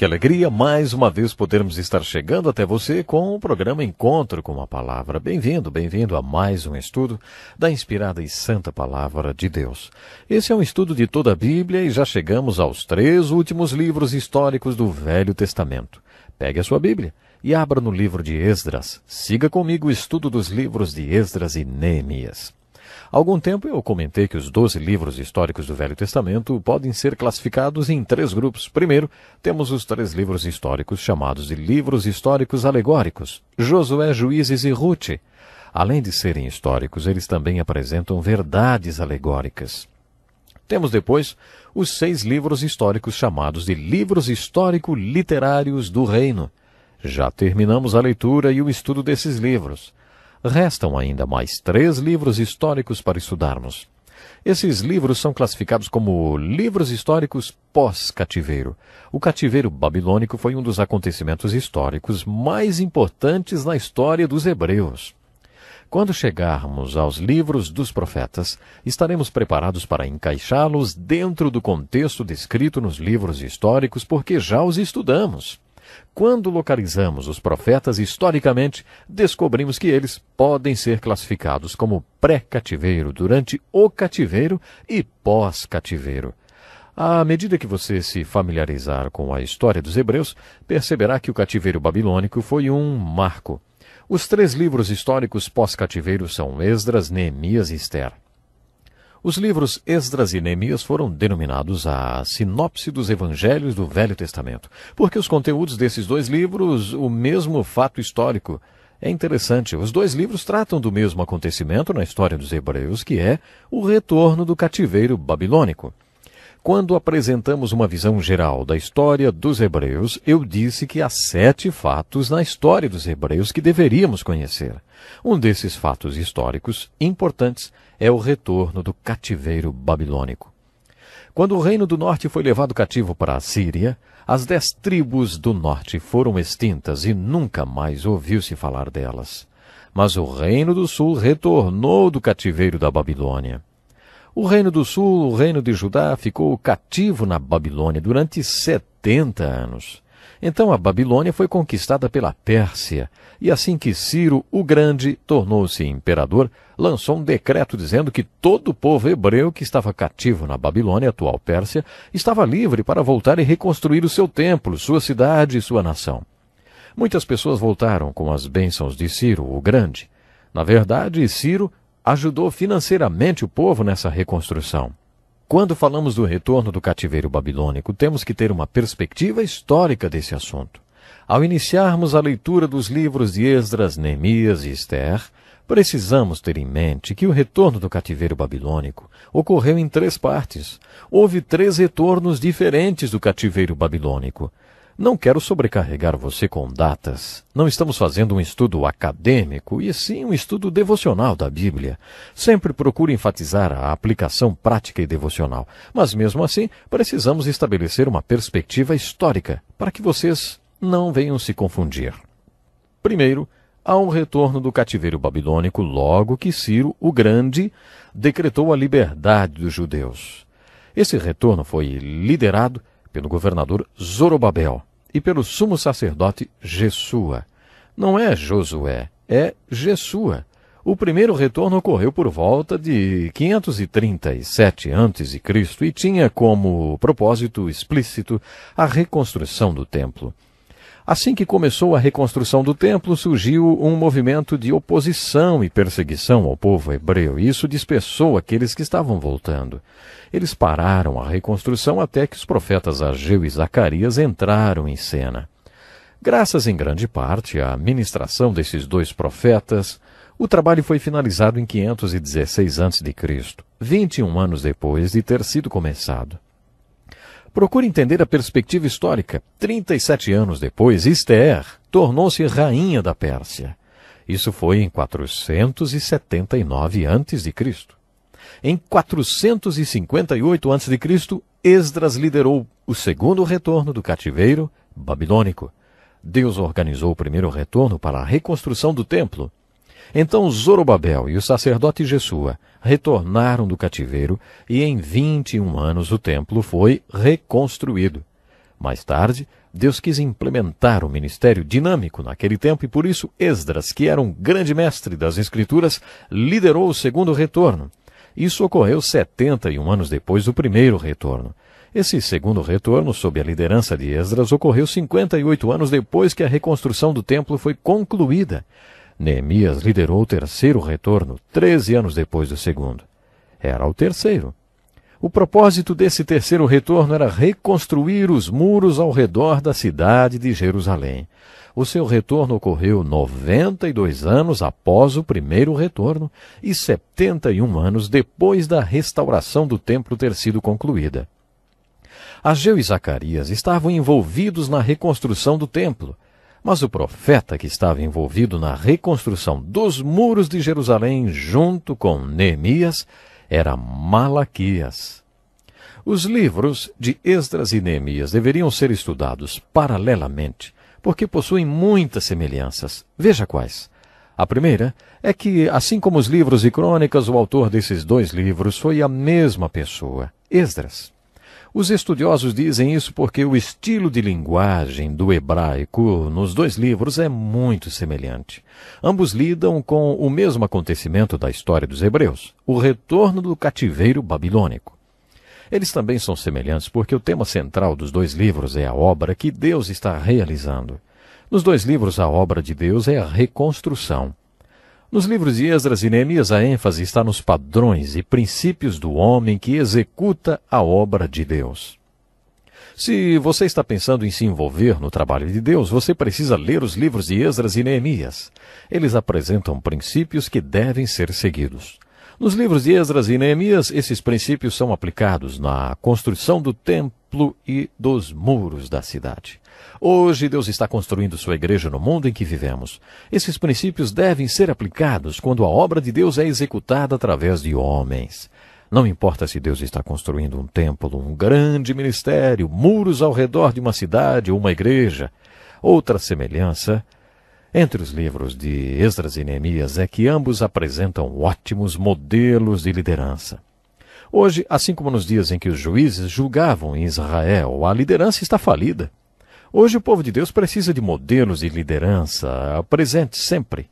Que alegria mais uma vez podermos estar chegando até você com o programa Encontro com a Palavra. Bem-vindo, bem-vindo a mais um estudo da inspirada e santa Palavra de Deus. Esse é um estudo de toda a Bíblia e já chegamos aos três últimos livros históricos do Velho Testamento. Pegue a sua Bíblia e abra no livro de Esdras. Siga comigo o estudo dos livros de Esdras e Neemias. Há algum tempo eu comentei que os doze livros históricos do Velho Testamento podem ser classificados em três grupos. Primeiro, temos os três livros históricos chamados de livros históricos alegóricos: Josué, Juízes e Ruth. Além de serem históricos, eles também apresentam verdades alegóricas. Temos depois os seis livros históricos chamados de livros histórico-literários do Reino. Já terminamos a leitura e o estudo desses livros. Restam ainda mais três livros históricos para estudarmos. Esses livros são classificados como livros históricos pós-cativeiro. O cativeiro babilônico foi um dos acontecimentos históricos mais importantes na história dos hebreus. Quando chegarmos aos livros dos profetas, estaremos preparados para encaixá-los dentro do contexto descrito nos livros históricos, porque já os estudamos. Quando localizamos os profetas historicamente, descobrimos que eles podem ser classificados como pré-cativeiro, durante o cativeiro e pós-cativeiro. À medida que você se familiarizar com a história dos hebreus, perceberá que o cativeiro babilônico foi um marco. Os três livros históricos pós-cativeiro são Esdras, Neemias e Esther. Os livros Esdras e Neemias foram denominados a sinopse dos evangelhos do Velho Testamento, porque os conteúdos desses dois livros, o mesmo fato histórico. É interessante, os dois livros tratam do mesmo acontecimento na história dos hebreus, que é o retorno do cativeiro babilônico. Quando apresentamos uma visão geral da história dos hebreus, eu disse que há sete fatos na história dos hebreus que deveríamos conhecer. Um desses fatos históricos importantes é o retorno do cativeiro babilônico. Quando o reino do norte foi levado cativo para a Síria, as dez tribos do norte foram extintas e nunca mais ouviu-se falar delas. Mas o reino do sul retornou do cativeiro da Babilônia. O reino do sul, o reino de Judá, ficou cativo na Babilônia durante setenta anos. Então a Babilônia foi conquistada pela Pérsia, e assim que Ciro o Grande tornou-se imperador, lançou um decreto dizendo que todo o povo hebreu que estava cativo na Babilônia, atual Pérsia, estava livre para voltar e reconstruir o seu templo, sua cidade e sua nação. Muitas pessoas voltaram com as bênçãos de Ciro o Grande. Na verdade, Ciro ajudou financeiramente o povo nessa reconstrução. Quando falamos do retorno do cativeiro babilônico, temos que ter uma perspectiva histórica desse assunto. Ao iniciarmos a leitura dos livros de Esdras, Neemias e Esther, precisamos ter em mente que o retorno do cativeiro babilônico ocorreu em três partes. Houve três retornos diferentes do cativeiro babilônico. Não quero sobrecarregar você com datas. Não estamos fazendo um estudo acadêmico, e sim um estudo devocional da Bíblia. Sempre procuro enfatizar a aplicação prática e devocional, mas mesmo assim precisamos estabelecer uma perspectiva histórica para que vocês não venham se confundir. Primeiro, há um retorno do cativeiro babilônico logo que Ciro o Grande decretou a liberdade dos judeus. Esse retorno foi liderado pelo governador Zorobabel e pelo sumo sacerdote Jesua. Não é Josué, é Jesua. O primeiro retorno ocorreu por volta de 537 a.C. e tinha como propósito explícito a reconstrução do templo. Assim que começou a reconstrução do templo, surgiu um movimento de oposição e perseguição ao povo hebreu, isso dispersou aqueles que estavam voltando. Eles pararam a reconstrução até que os profetas Ageu e Zacarias entraram em cena. Graças em grande parte à ministração desses dois profetas, o trabalho foi finalizado em 516 a.C., 21 anos depois de ter sido começado. Procure entender a perspectiva histórica. 37 anos depois, Esther tornou-se rainha da Pérsia. Isso foi em 479 a.C. Em 458 a.C., Esdras liderou o segundo retorno do cativeiro babilônico. Deus organizou o primeiro retorno para a reconstrução do templo. Então Zorobabel e o sacerdote Jesua retornaram do cativeiro e em 21 anos o templo foi reconstruído. Mais tarde, Deus quis implementar o um ministério dinâmico naquele tempo e por isso Esdras, que era um grande mestre das Escrituras, liderou o segundo retorno. Isso ocorreu 71 anos depois do primeiro retorno. Esse segundo retorno, sob a liderança de Esdras, ocorreu 58 anos depois que a reconstrução do templo foi concluída. Neemias liderou o terceiro retorno, 13 anos depois do segundo. Era o terceiro. O propósito desse terceiro retorno era reconstruir os muros ao redor da cidade de Jerusalém. O seu retorno ocorreu 92 anos após o primeiro retorno e 71 anos depois da restauração do templo ter sido concluída. Ageu e Zacarias estavam envolvidos na reconstrução do templo, mas o profeta que estava envolvido na reconstrução dos muros de Jerusalém junto com Neemias era Malaquias. Os livros de Esdras e Neemias deveriam ser estudados paralelamente, porque possuem muitas semelhanças. Veja quais. A primeira é que, assim como os livros e crônicas, o autor desses dois livros foi a mesma pessoa, Esdras. Os estudiosos dizem isso porque o estilo de linguagem do hebraico nos dois livros é muito semelhante. Ambos lidam com o mesmo acontecimento da história dos hebreus, o retorno do cativeiro babilônico. Eles também são semelhantes porque o tema central dos dois livros é a obra que Deus está realizando. Nos dois livros, a obra de Deus é a reconstrução. Nos livros de Esdras e Neemias, a ênfase está nos padrões e princípios do homem que executa a obra de Deus. Se você está pensando em se envolver no trabalho de Deus, você precisa ler os livros de Esdras e Neemias. Eles apresentam princípios que devem ser seguidos. Nos livros de Esdras e Neemias, esses princípios são aplicados na construção do templo e dos muros da cidade. Hoje Deus está construindo sua igreja no mundo em que vivemos. Esses princípios devem ser aplicados quando a obra de Deus é executada através de homens. Não importa se Deus está construindo um templo, um grande ministério, muros ao redor de uma cidade ou uma igreja. Outra semelhança entre os livros de Esdras e Neemias é que ambos apresentam ótimos modelos de liderança. Hoje, assim como nos dias em que os juízes julgavam em Israel, a liderança está falida. Hoje o povo de Deus precisa de modelos de liderança presentes sempre.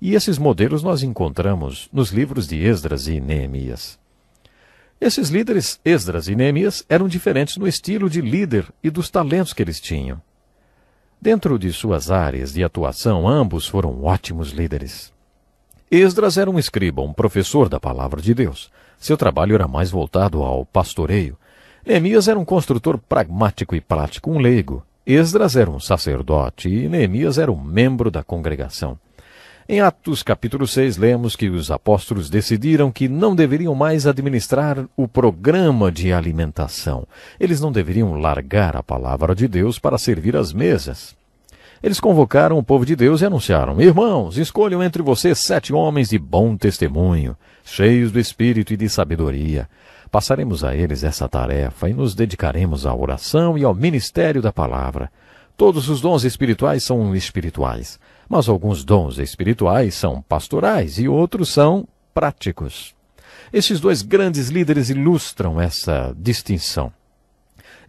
E esses modelos nós encontramos nos livros de Esdras e Neemias. Esses líderes, Esdras e Neemias, eram diferentes no estilo de líder e dos talentos que eles tinham. Dentro de suas áreas de atuação, ambos foram ótimos líderes. Esdras era um escriba, um professor da palavra de Deus. Seu trabalho era mais voltado ao pastoreio. Neemias era um construtor pragmático e prático, um leigo. Esdras era um sacerdote e Neemias era um membro da congregação. Em Atos capítulo 6, lemos que os apóstolos decidiram que não deveriam mais administrar o programa de alimentação. Eles não deveriam largar a palavra de Deus para servir às mesas. Eles convocaram o povo de Deus e anunciaram: Irmãos, escolham entre vocês sete homens de bom testemunho, cheios do espírito e de sabedoria Passaremos a eles essa tarefa e nos dedicaremos à oração e ao ministério da palavra. Todos os dons espirituais são espirituais, mas alguns dons espirituais são pastorais e outros são práticos. Esses dois grandes líderes ilustram essa distinção.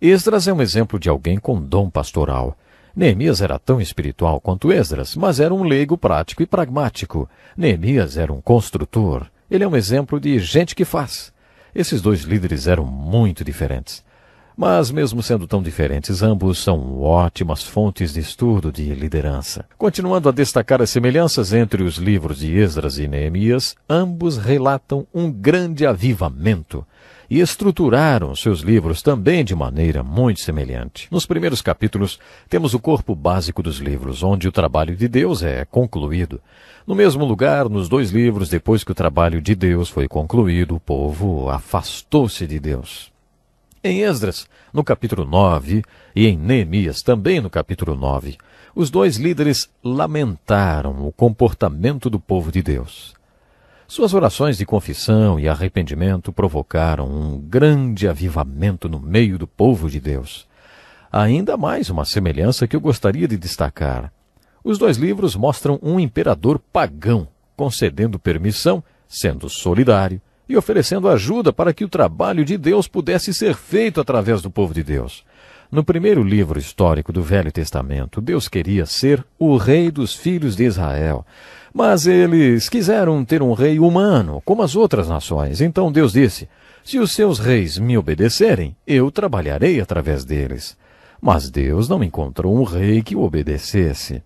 Esdras é um exemplo de alguém com dom pastoral. Neemias era tão espiritual quanto Esdras, mas era um leigo prático e pragmático. Neemias era um construtor. Ele é um exemplo de gente que faz. Esses dois líderes eram muito diferentes. Mas, mesmo sendo tão diferentes, ambos são ótimas fontes de estudo de liderança. Continuando a destacar as semelhanças entre os livros de Esdras e Neemias, ambos relatam um grande avivamento e estruturaram seus livros também de maneira muito semelhante. Nos primeiros capítulos, temos o corpo básico dos livros, onde o trabalho de Deus é concluído. No mesmo lugar, nos dois livros, depois que o trabalho de Deus foi concluído, o povo afastou-se de Deus. Em Esdras, no capítulo 9, e em Neemias, também no capítulo 9, os dois líderes lamentaram o comportamento do povo de Deus. Suas orações de confissão e arrependimento provocaram um grande avivamento no meio do povo de Deus. Ainda mais uma semelhança que eu gostaria de destacar. Os dois livros mostram um imperador pagão concedendo permissão, sendo solidário e oferecendo ajuda para que o trabalho de Deus pudesse ser feito através do povo de Deus. No primeiro livro histórico do Velho Testamento, Deus queria ser o rei dos filhos de Israel. Mas eles quiseram ter um rei humano, como as outras nações. Então Deus disse: Se os seus reis me obedecerem, eu trabalharei através deles. Mas Deus não encontrou um rei que o obedecesse.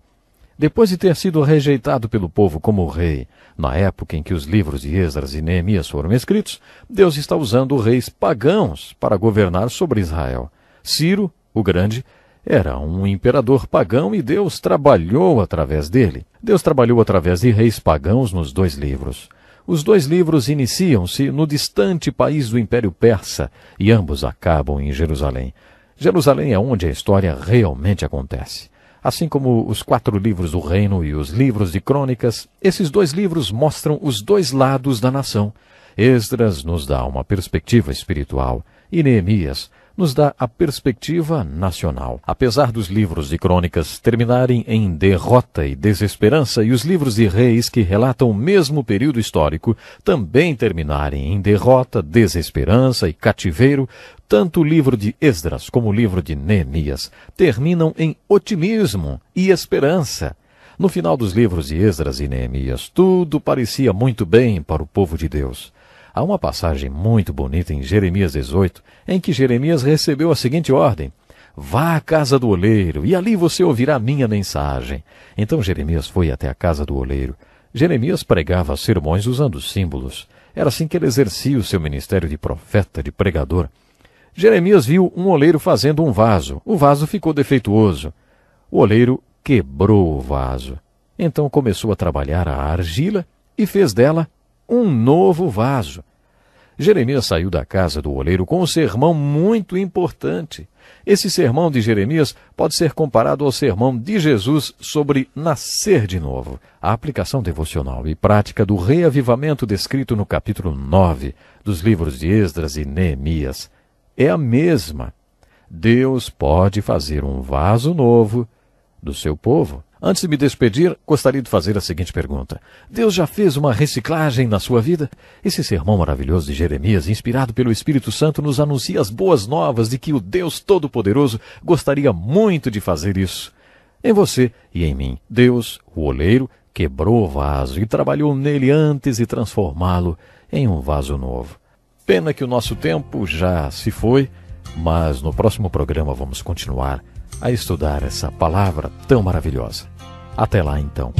Depois de ter sido rejeitado pelo povo como rei, na época em que os livros de Esdras e Neemias foram escritos, Deus está usando reis pagãos para governar sobre Israel. Ciro, o Grande, era um imperador pagão e Deus trabalhou através dele. Deus trabalhou através de reis pagãos nos dois livros. Os dois livros iniciam-se no distante país do Império Persa e ambos acabam em Jerusalém. Jerusalém é onde a história realmente acontece. Assim como os quatro livros do reino e os livros de crônicas, esses dois livros mostram os dois lados da nação. Esdras nos dá uma perspectiva espiritual e Neemias nos dá a perspectiva nacional. Apesar dos livros de crônicas terminarem em derrota e desesperança e os livros de reis que relatam o mesmo período histórico também terminarem em derrota, desesperança e cativeiro, tanto o livro de Esdras como o livro de Neemias terminam em otimismo e esperança. No final dos livros de Esdras e Neemias, tudo parecia muito bem para o povo de Deus. Há uma passagem muito bonita em Jeremias 18, em que Jeremias recebeu a seguinte ordem: Vá à casa do oleiro, e ali você ouvirá minha mensagem. Então Jeremias foi até a casa do oleiro. Jeremias pregava sermões usando símbolos. Era assim que ele exercia o seu ministério de profeta, de pregador. Jeremias viu um oleiro fazendo um vaso. O vaso ficou defeituoso. O oleiro quebrou o vaso. Então começou a trabalhar a argila e fez dela um novo vaso. Jeremias saiu da casa do oleiro com um sermão muito importante. Esse sermão de Jeremias pode ser comparado ao sermão de Jesus sobre nascer de novo. A aplicação devocional e prática do reavivamento descrito no capítulo 9 dos livros de Esdras e Neemias é a mesma. Deus pode fazer um vaso novo do seu povo. Antes de me despedir, gostaria de fazer a seguinte pergunta: Deus já fez uma reciclagem na sua vida? Esse sermão maravilhoso de Jeremias, inspirado pelo Espírito Santo, nos anuncia as boas novas de que o Deus Todo-Poderoso gostaria muito de fazer isso. Em você e em mim, Deus, o oleiro, quebrou o vaso e trabalhou nele antes de transformá-lo em um vaso novo. Pena que o nosso tempo já se foi, mas no próximo programa vamos continuar a estudar essa palavra tão maravilhosa. Até lá então.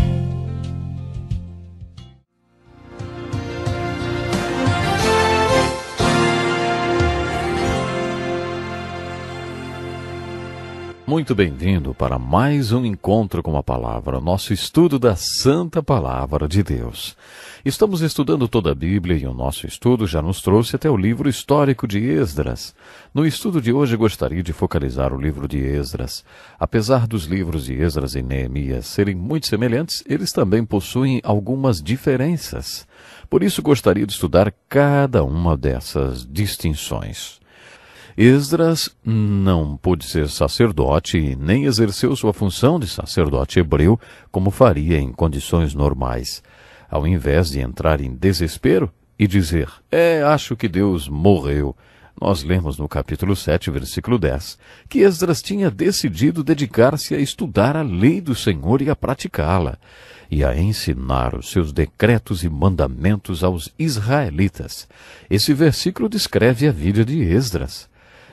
Muito bem-vindo para mais um encontro com a palavra, nosso estudo da Santa Palavra de Deus. Estamos estudando toda a Bíblia e o nosso estudo já nos trouxe até o livro histórico de Esdras. No estudo de hoje gostaria de focalizar o livro de Esdras. Apesar dos livros de Esdras e Neemias serem muito semelhantes, eles também possuem algumas diferenças. Por isso gostaria de estudar cada uma dessas distinções. Esdras não pôde ser sacerdote e nem exerceu sua função de sacerdote hebreu como faria em condições normais. Ao invés de entrar em desespero e dizer, é, acho que Deus morreu, nós lemos no capítulo 7, versículo 10, que Esdras tinha decidido dedicar-se a estudar a lei do Senhor e a praticá-la, e a ensinar os seus decretos e mandamentos aos israelitas. Esse versículo descreve a vida de Esdras.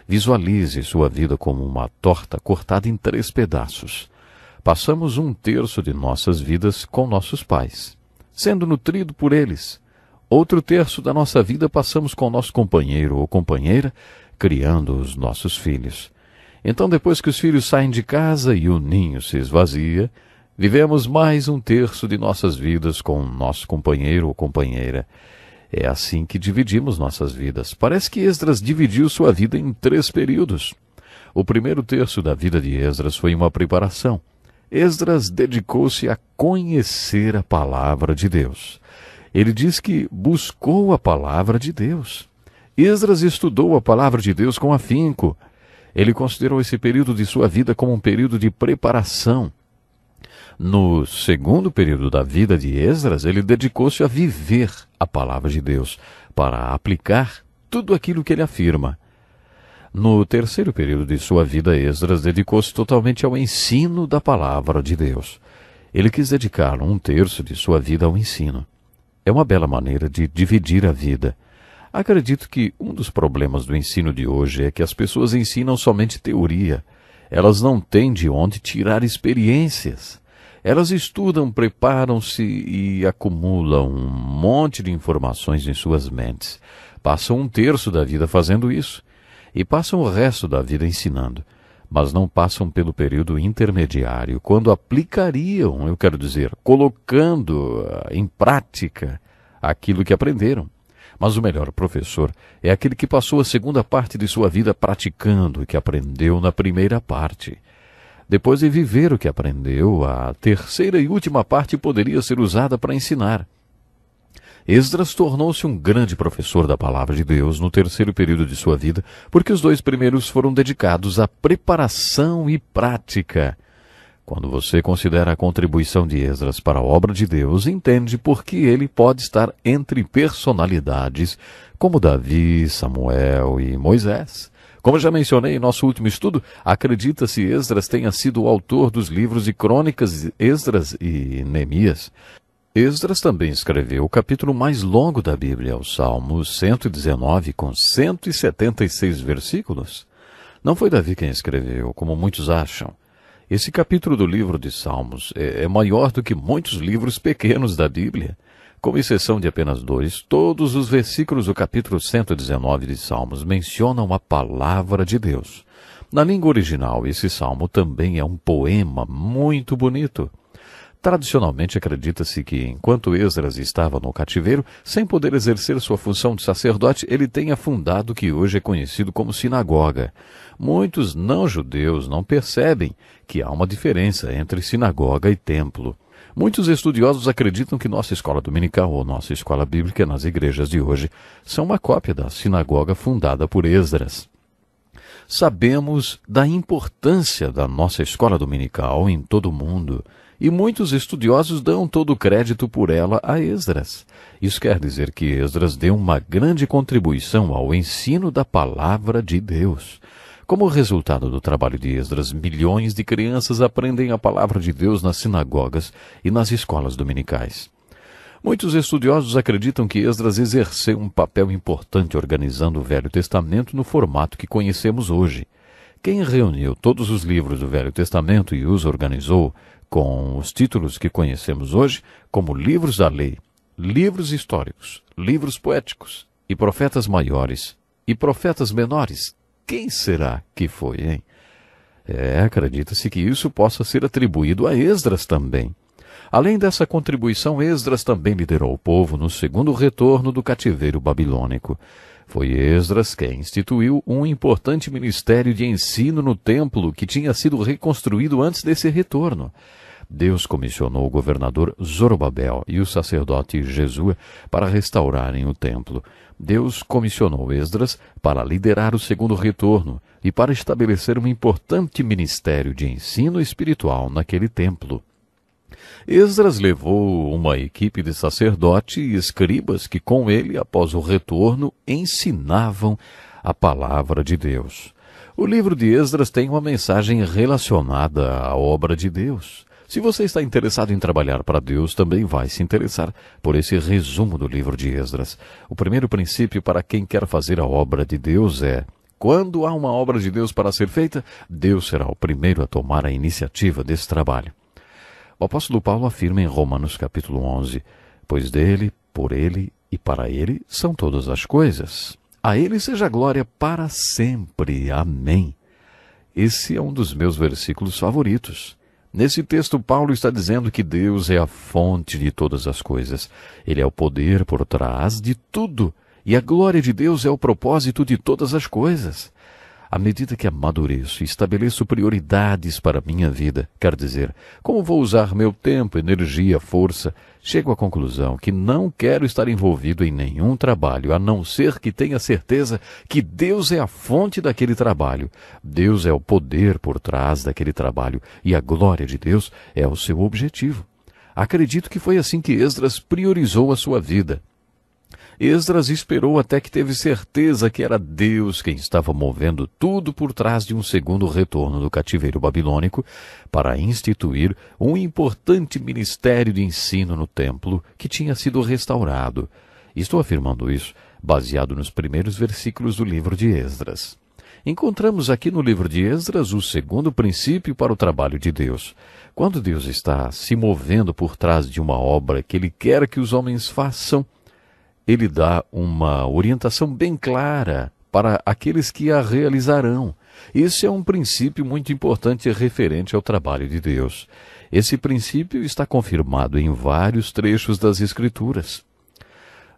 Visualize sua vida como uma torta cortada em três pedaços. Passamos um terço de nossas vidas com nossos pais, sendo nutrido por eles. Outro terço da nossa vida passamos com nosso companheiro ou companheira, criando os nossos filhos. Então, depois que os filhos saem de casa e o ninho se esvazia, vivemos mais um terço de nossas vidas com nosso companheiro ou companheira é assim que dividimos nossas vidas. Parece que Esdras dividiu sua vida em três períodos. O primeiro terço da vida de Esdras foi uma preparação. Esdras dedicou-se a conhecer a palavra de Deus. Ele diz que buscou a palavra de Deus. Esdras estudou a palavra de Deus com afinco. Ele considerou esse período de sua vida como um período de preparação. No segundo período da vida de Esdras, ele dedicou-se a viver a palavra de Deus, para aplicar tudo aquilo que ele afirma. No terceiro período de sua vida, Esdras dedicou-se totalmente ao ensino da palavra de Deus. Ele quis dedicar um terço de sua vida ao ensino. É uma bela maneira de dividir a vida. Acredito que um dos problemas do ensino de hoje é que as pessoas ensinam somente teoria. Elas não têm de onde tirar experiências. Elas estudam, preparam-se e acumulam um monte de informações em suas mentes. Passam um terço da vida fazendo isso e passam o resto da vida ensinando, mas não passam pelo período intermediário, quando aplicariam, eu quero dizer, colocando ah, em prática aquilo que aprenderam. Mas o melhor professor é aquele que passou a segunda parte de sua vida praticando o que aprendeu na primeira parte. Depois de viver o que aprendeu, a terceira e última parte poderia ser usada para ensinar. Esdras tornou-se um grande professor da palavra de Deus no terceiro período de sua vida, porque os dois primeiros foram dedicados à preparação e prática. Quando você considera a contribuição de Esdras para a obra de Deus, entende por que ele pode estar entre personalidades como Davi, Samuel e Moisés. Como já mencionei em nosso último estudo, acredita-se Esdras tenha sido o autor dos livros de crônicas Esdras e Neemias. Esdras também escreveu o capítulo mais longo da Bíblia, o Salmo 119, com 176 versículos. Não foi Davi quem escreveu, como muitos acham. Esse capítulo do livro de Salmos é, é maior do que muitos livros pequenos da Bíblia. Com exceção de apenas dois, todos os versículos do capítulo 119 de Salmos mencionam a palavra de Deus. Na língua original, esse salmo também é um poema muito bonito. Tradicionalmente acredita-se que, enquanto Esdras estava no cativeiro, sem poder exercer sua função de sacerdote, ele tenha fundado o que hoje é conhecido como sinagoga. Muitos não-judeus não percebem que há uma diferença entre sinagoga e templo. Muitos estudiosos acreditam que nossa escola dominical ou nossa escola bíblica nas igrejas de hoje são uma cópia da sinagoga fundada por Esdras. Sabemos da importância da nossa escola dominical em todo o mundo e muitos estudiosos dão todo o crédito por ela a Esdras. Isso quer dizer que Esdras deu uma grande contribuição ao ensino da palavra de Deus. Como resultado do trabalho de Esdras, milhões de crianças aprendem a palavra de Deus nas sinagogas e nas escolas dominicais. Muitos estudiosos acreditam que Esdras exerceu um papel importante organizando o Velho Testamento no formato que conhecemos hoje. Quem reuniu todos os livros do Velho Testamento e os organizou com os títulos que conhecemos hoje como livros da lei, livros históricos, livros poéticos e profetas maiores e profetas menores. Quem será que foi, hein? É, acredita-se que isso possa ser atribuído a Esdras também. Além dessa contribuição, Esdras também liderou o povo no segundo retorno do cativeiro babilônico. Foi Esdras quem instituiu um importante ministério de ensino no templo que tinha sido reconstruído antes desse retorno. Deus comissionou o governador Zorobabel e o sacerdote Jesua para restaurarem o templo. Deus comissionou Esdras para liderar o segundo retorno e para estabelecer um importante ministério de ensino espiritual naquele templo. Esdras levou uma equipe de sacerdotes e escribas que com ele, após o retorno, ensinavam a palavra de Deus. O livro de Esdras tem uma mensagem relacionada à obra de Deus. Se você está interessado em trabalhar para Deus, também vai se interessar por esse resumo do livro de Esdras. O primeiro princípio para quem quer fazer a obra de Deus é: quando há uma obra de Deus para ser feita, Deus será o primeiro a tomar a iniciativa desse trabalho. O apóstolo Paulo afirma em Romanos capítulo 11: Pois dele, por ele e para ele são todas as coisas. A ele seja glória para sempre. Amém. Esse é um dos meus versículos favoritos. Nesse texto, Paulo está dizendo que Deus é a fonte de todas as coisas. Ele é o poder por trás de tudo. E a glória de Deus é o propósito de todas as coisas. À medida que amadureço e estabeleço prioridades para minha vida, quer dizer, como vou usar meu tempo, energia, força, chego à conclusão que não quero estar envolvido em nenhum trabalho, a não ser que tenha certeza que Deus é a fonte daquele trabalho, Deus é o poder por trás daquele trabalho e a glória de Deus é o seu objetivo. Acredito que foi assim que Esdras priorizou a sua vida. Esdras esperou até que teve certeza que era Deus quem estava movendo tudo por trás de um segundo retorno do cativeiro babilônico para instituir um importante ministério de ensino no templo que tinha sido restaurado. Estou afirmando isso baseado nos primeiros versículos do livro de Esdras. Encontramos aqui no livro de Esdras o segundo princípio para o trabalho de Deus. Quando Deus está se movendo por trás de uma obra que Ele quer que os homens façam, ele dá uma orientação bem clara para aqueles que a realizarão. Esse é um princípio muito importante referente ao trabalho de Deus. Esse princípio está confirmado em vários trechos das Escrituras.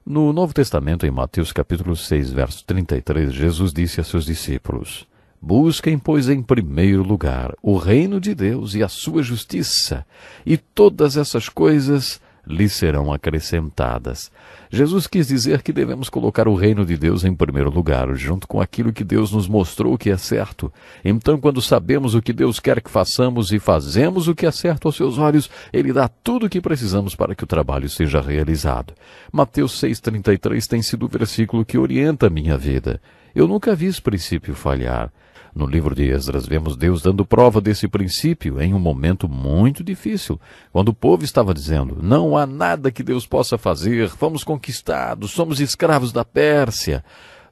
No Novo Testamento, em Mateus capítulo 6, verso 33, Jesus disse a seus discípulos: Busquem, pois, em primeiro lugar o reino de Deus e a sua justiça, e todas essas coisas lhes serão acrescentadas. Jesus quis dizer que devemos colocar o reino de Deus em primeiro lugar, junto com aquilo que Deus nos mostrou que é certo. Então, quando sabemos o que Deus quer que façamos e fazemos o que é certo aos seus olhos, Ele dá tudo o que precisamos para que o trabalho seja realizado. Mateus 6,33 tem sido o versículo que orienta a minha vida. Eu nunca vi esse princípio falhar. No livro de Esdras, vemos Deus dando prova desse princípio em um momento muito difícil, quando o povo estava dizendo: Não há nada que Deus possa fazer, fomos conquistados, somos escravos da Pérsia.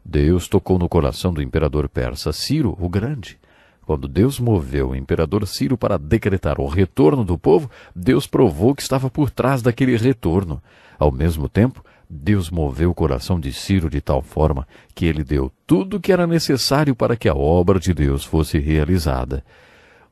Deus tocou no coração do imperador persa Ciro o Grande. Quando Deus moveu o imperador Ciro para decretar o retorno do povo, Deus provou que estava por trás daquele retorno. Ao mesmo tempo, Deus moveu o coração de Ciro de tal forma que ele deu tudo o que era necessário para que a obra de Deus fosse realizada.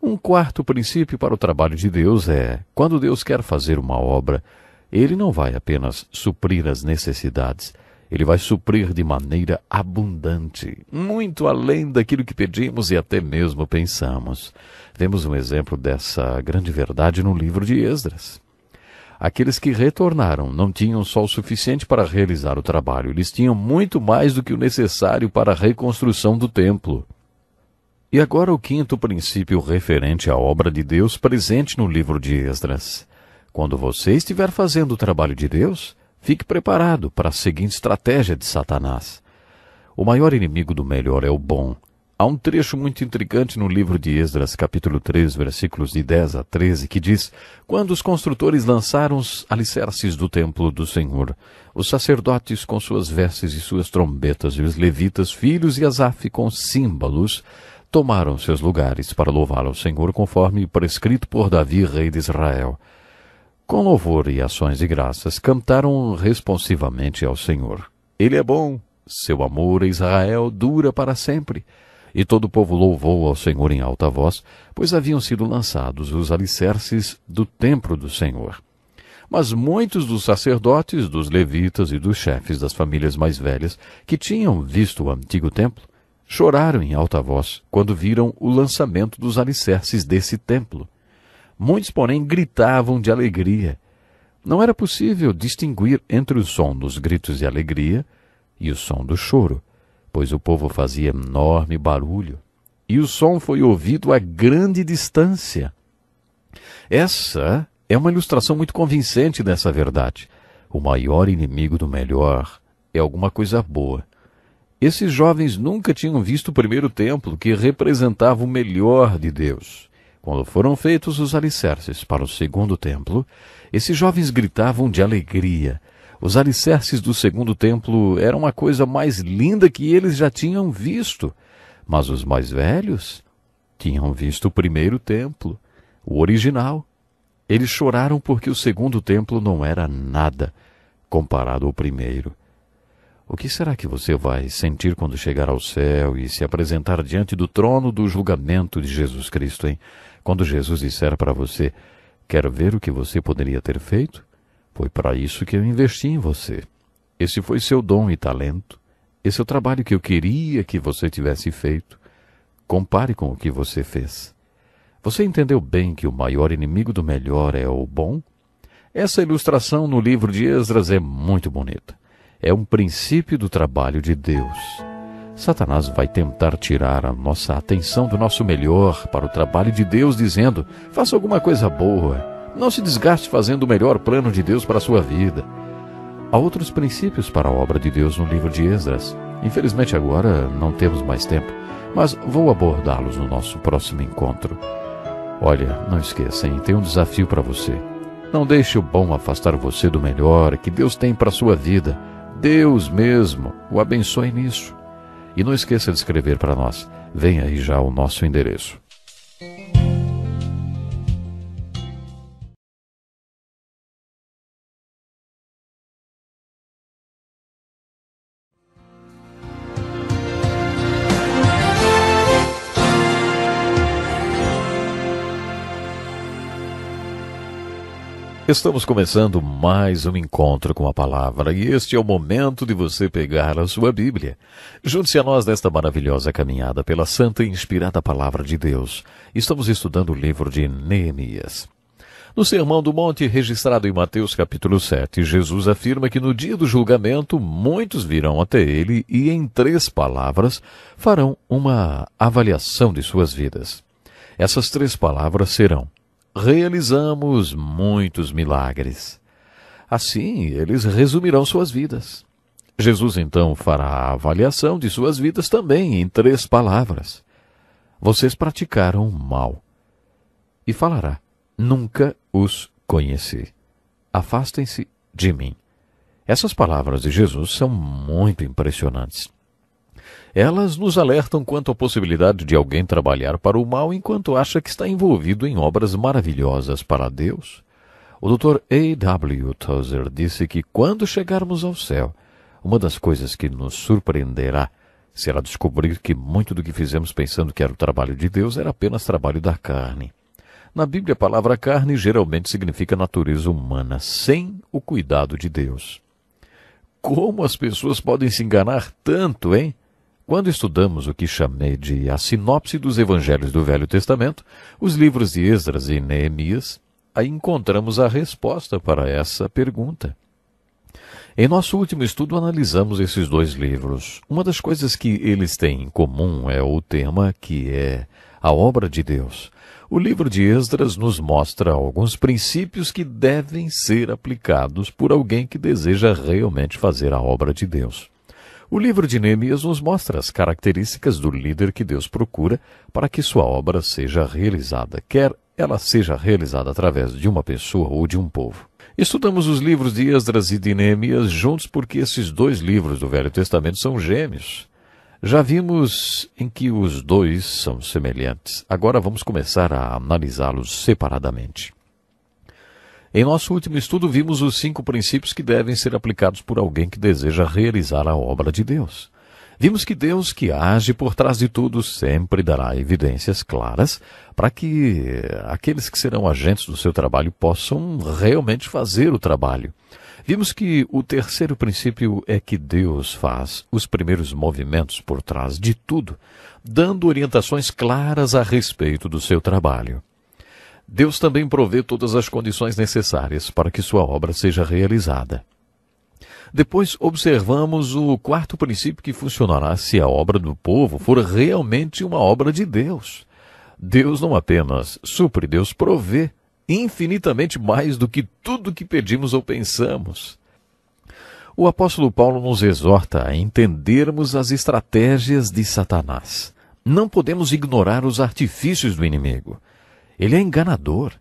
Um quarto princípio para o trabalho de Deus é: quando Deus quer fazer uma obra, ele não vai apenas suprir as necessidades, ele vai suprir de maneira abundante, muito além daquilo que pedimos e até mesmo pensamos. Vemos um exemplo dessa grande verdade no livro de Esdras. Aqueles que retornaram não tinham só o suficiente para realizar o trabalho, eles tinham muito mais do que o necessário para a reconstrução do templo. E agora o quinto princípio referente à obra de Deus presente no livro de Esdras. Quando você estiver fazendo o trabalho de Deus, fique preparado para a seguinte estratégia de Satanás. O maior inimigo do melhor é o bom, Há um trecho muito intrigante no livro de Esdras, capítulo 3, versículos de 10 a 13, que diz: Quando os construtores lançaram os alicerces do templo do Senhor, os sacerdotes com suas vestes e suas trombetas, e os levitas, filhos e Asaf com símbolos, tomaram seus lugares para louvar ao Senhor conforme prescrito por Davi, rei de Israel. Com louvor e ações de graças, cantaram responsivamente ao Senhor. Ele é bom, seu amor a Israel dura para sempre. E todo o povo louvou ao Senhor em alta voz, pois haviam sido lançados os alicerces do templo do Senhor. Mas muitos dos sacerdotes, dos levitas e dos chefes das famílias mais velhas, que tinham visto o antigo templo, choraram em alta voz quando viram o lançamento dos alicerces desse templo. Muitos, porém, gritavam de alegria. Não era possível distinguir entre o som dos gritos de alegria e o som do choro pois o povo fazia enorme barulho, e o som foi ouvido a grande distância. Essa é uma ilustração muito convincente dessa verdade. O maior inimigo do melhor é alguma coisa boa. Esses jovens nunca tinham visto o primeiro templo que representava o melhor de Deus. Quando foram feitos os alicerces para o segundo templo, esses jovens gritavam de alegria, os alicerces do segundo templo eram a coisa mais linda que eles já tinham visto. Mas os mais velhos tinham visto o primeiro templo, o original. Eles choraram porque o segundo templo não era nada comparado ao primeiro. O que será que você vai sentir quando chegar ao céu e se apresentar diante do trono do julgamento de Jesus Cristo, hein? Quando Jesus disser para você: Quer ver o que você poderia ter feito? Foi para isso que eu investi em você. Esse foi seu dom e talento. Esse é o trabalho que eu queria que você tivesse feito. Compare com o que você fez. Você entendeu bem que o maior inimigo do melhor é o bom? Essa ilustração no livro de Esdras é muito bonita. É um princípio do trabalho de Deus. Satanás vai tentar tirar a nossa atenção do nosso melhor para o trabalho de Deus, dizendo: faça alguma coisa boa, não se desgaste fazendo o melhor plano de Deus para a sua vida. Há outros princípios para a obra de Deus no livro de Esdras. Infelizmente agora não temos mais tempo, mas vou abordá-los no nosso próximo encontro. Olha, não esqueça, hein? tem um desafio para você. Não deixe o bom afastar você do melhor que Deus tem para a sua vida. Deus mesmo o abençoe nisso. E não esqueça de escrever para nós. Venha aí já o nosso endereço. Estamos começando mais um encontro com a palavra e este é o momento de você pegar a sua Bíblia. Junte-se a nós nesta maravilhosa caminhada pela santa e inspirada palavra de Deus. Estamos estudando o livro de Neemias. No Sermão do Monte, registrado em Mateus capítulo 7, Jesus afirma que no dia do julgamento muitos virão até ele e, em três palavras, farão uma avaliação de suas vidas. Essas três palavras serão realizamos muitos milagres. Assim, eles resumirão suas vidas. Jesus então fará a avaliação de suas vidas também em três palavras. Vocês praticaram mal. E falará: Nunca os conheci. Afastem-se de mim. Essas palavras de Jesus são muito impressionantes. Elas nos alertam quanto à possibilidade de alguém trabalhar para o mal enquanto acha que está envolvido em obras maravilhosas para Deus. O Dr. W. Tozer disse que quando chegarmos ao céu, uma das coisas que nos surpreenderá será descobrir que muito do que fizemos pensando que era o trabalho de Deus era apenas trabalho da carne. Na Bíblia, a palavra carne geralmente significa natureza humana, sem o cuidado de Deus. Como as pessoas podem se enganar tanto, hein? Quando estudamos o que chamei de a sinopse dos evangelhos do Velho Testamento, os livros de Esdras e Neemias, aí encontramos a resposta para essa pergunta. Em nosso último estudo analisamos esses dois livros. Uma das coisas que eles têm em comum é o tema que é a obra de Deus. O livro de Esdras nos mostra alguns princípios que devem ser aplicados por alguém que deseja realmente fazer a obra de Deus. O livro de Neemias nos mostra as características do líder que Deus procura para que sua obra seja realizada, quer ela seja realizada através de uma pessoa ou de um povo. Estudamos os livros de Esdras e de Neemias juntos porque esses dois livros do Velho Testamento são gêmeos. Já vimos em que os dois são semelhantes. Agora vamos começar a analisá-los separadamente. Em nosso último estudo, vimos os cinco princípios que devem ser aplicados por alguém que deseja realizar a obra de Deus. Vimos que Deus, que age por trás de tudo, sempre dará evidências claras para que aqueles que serão agentes do seu trabalho possam realmente fazer o trabalho. Vimos que o terceiro princípio é que Deus faz os primeiros movimentos por trás de tudo, dando orientações claras a respeito do seu trabalho. Deus também provê todas as condições necessárias para que sua obra seja realizada. Depois observamos o quarto princípio que funcionará se a obra do povo for realmente uma obra de Deus. Deus não apenas supre, Deus provê infinitamente mais do que tudo que pedimos ou pensamos. O apóstolo Paulo nos exorta a entendermos as estratégias de Satanás. Não podemos ignorar os artifícios do inimigo. Ele é enganador.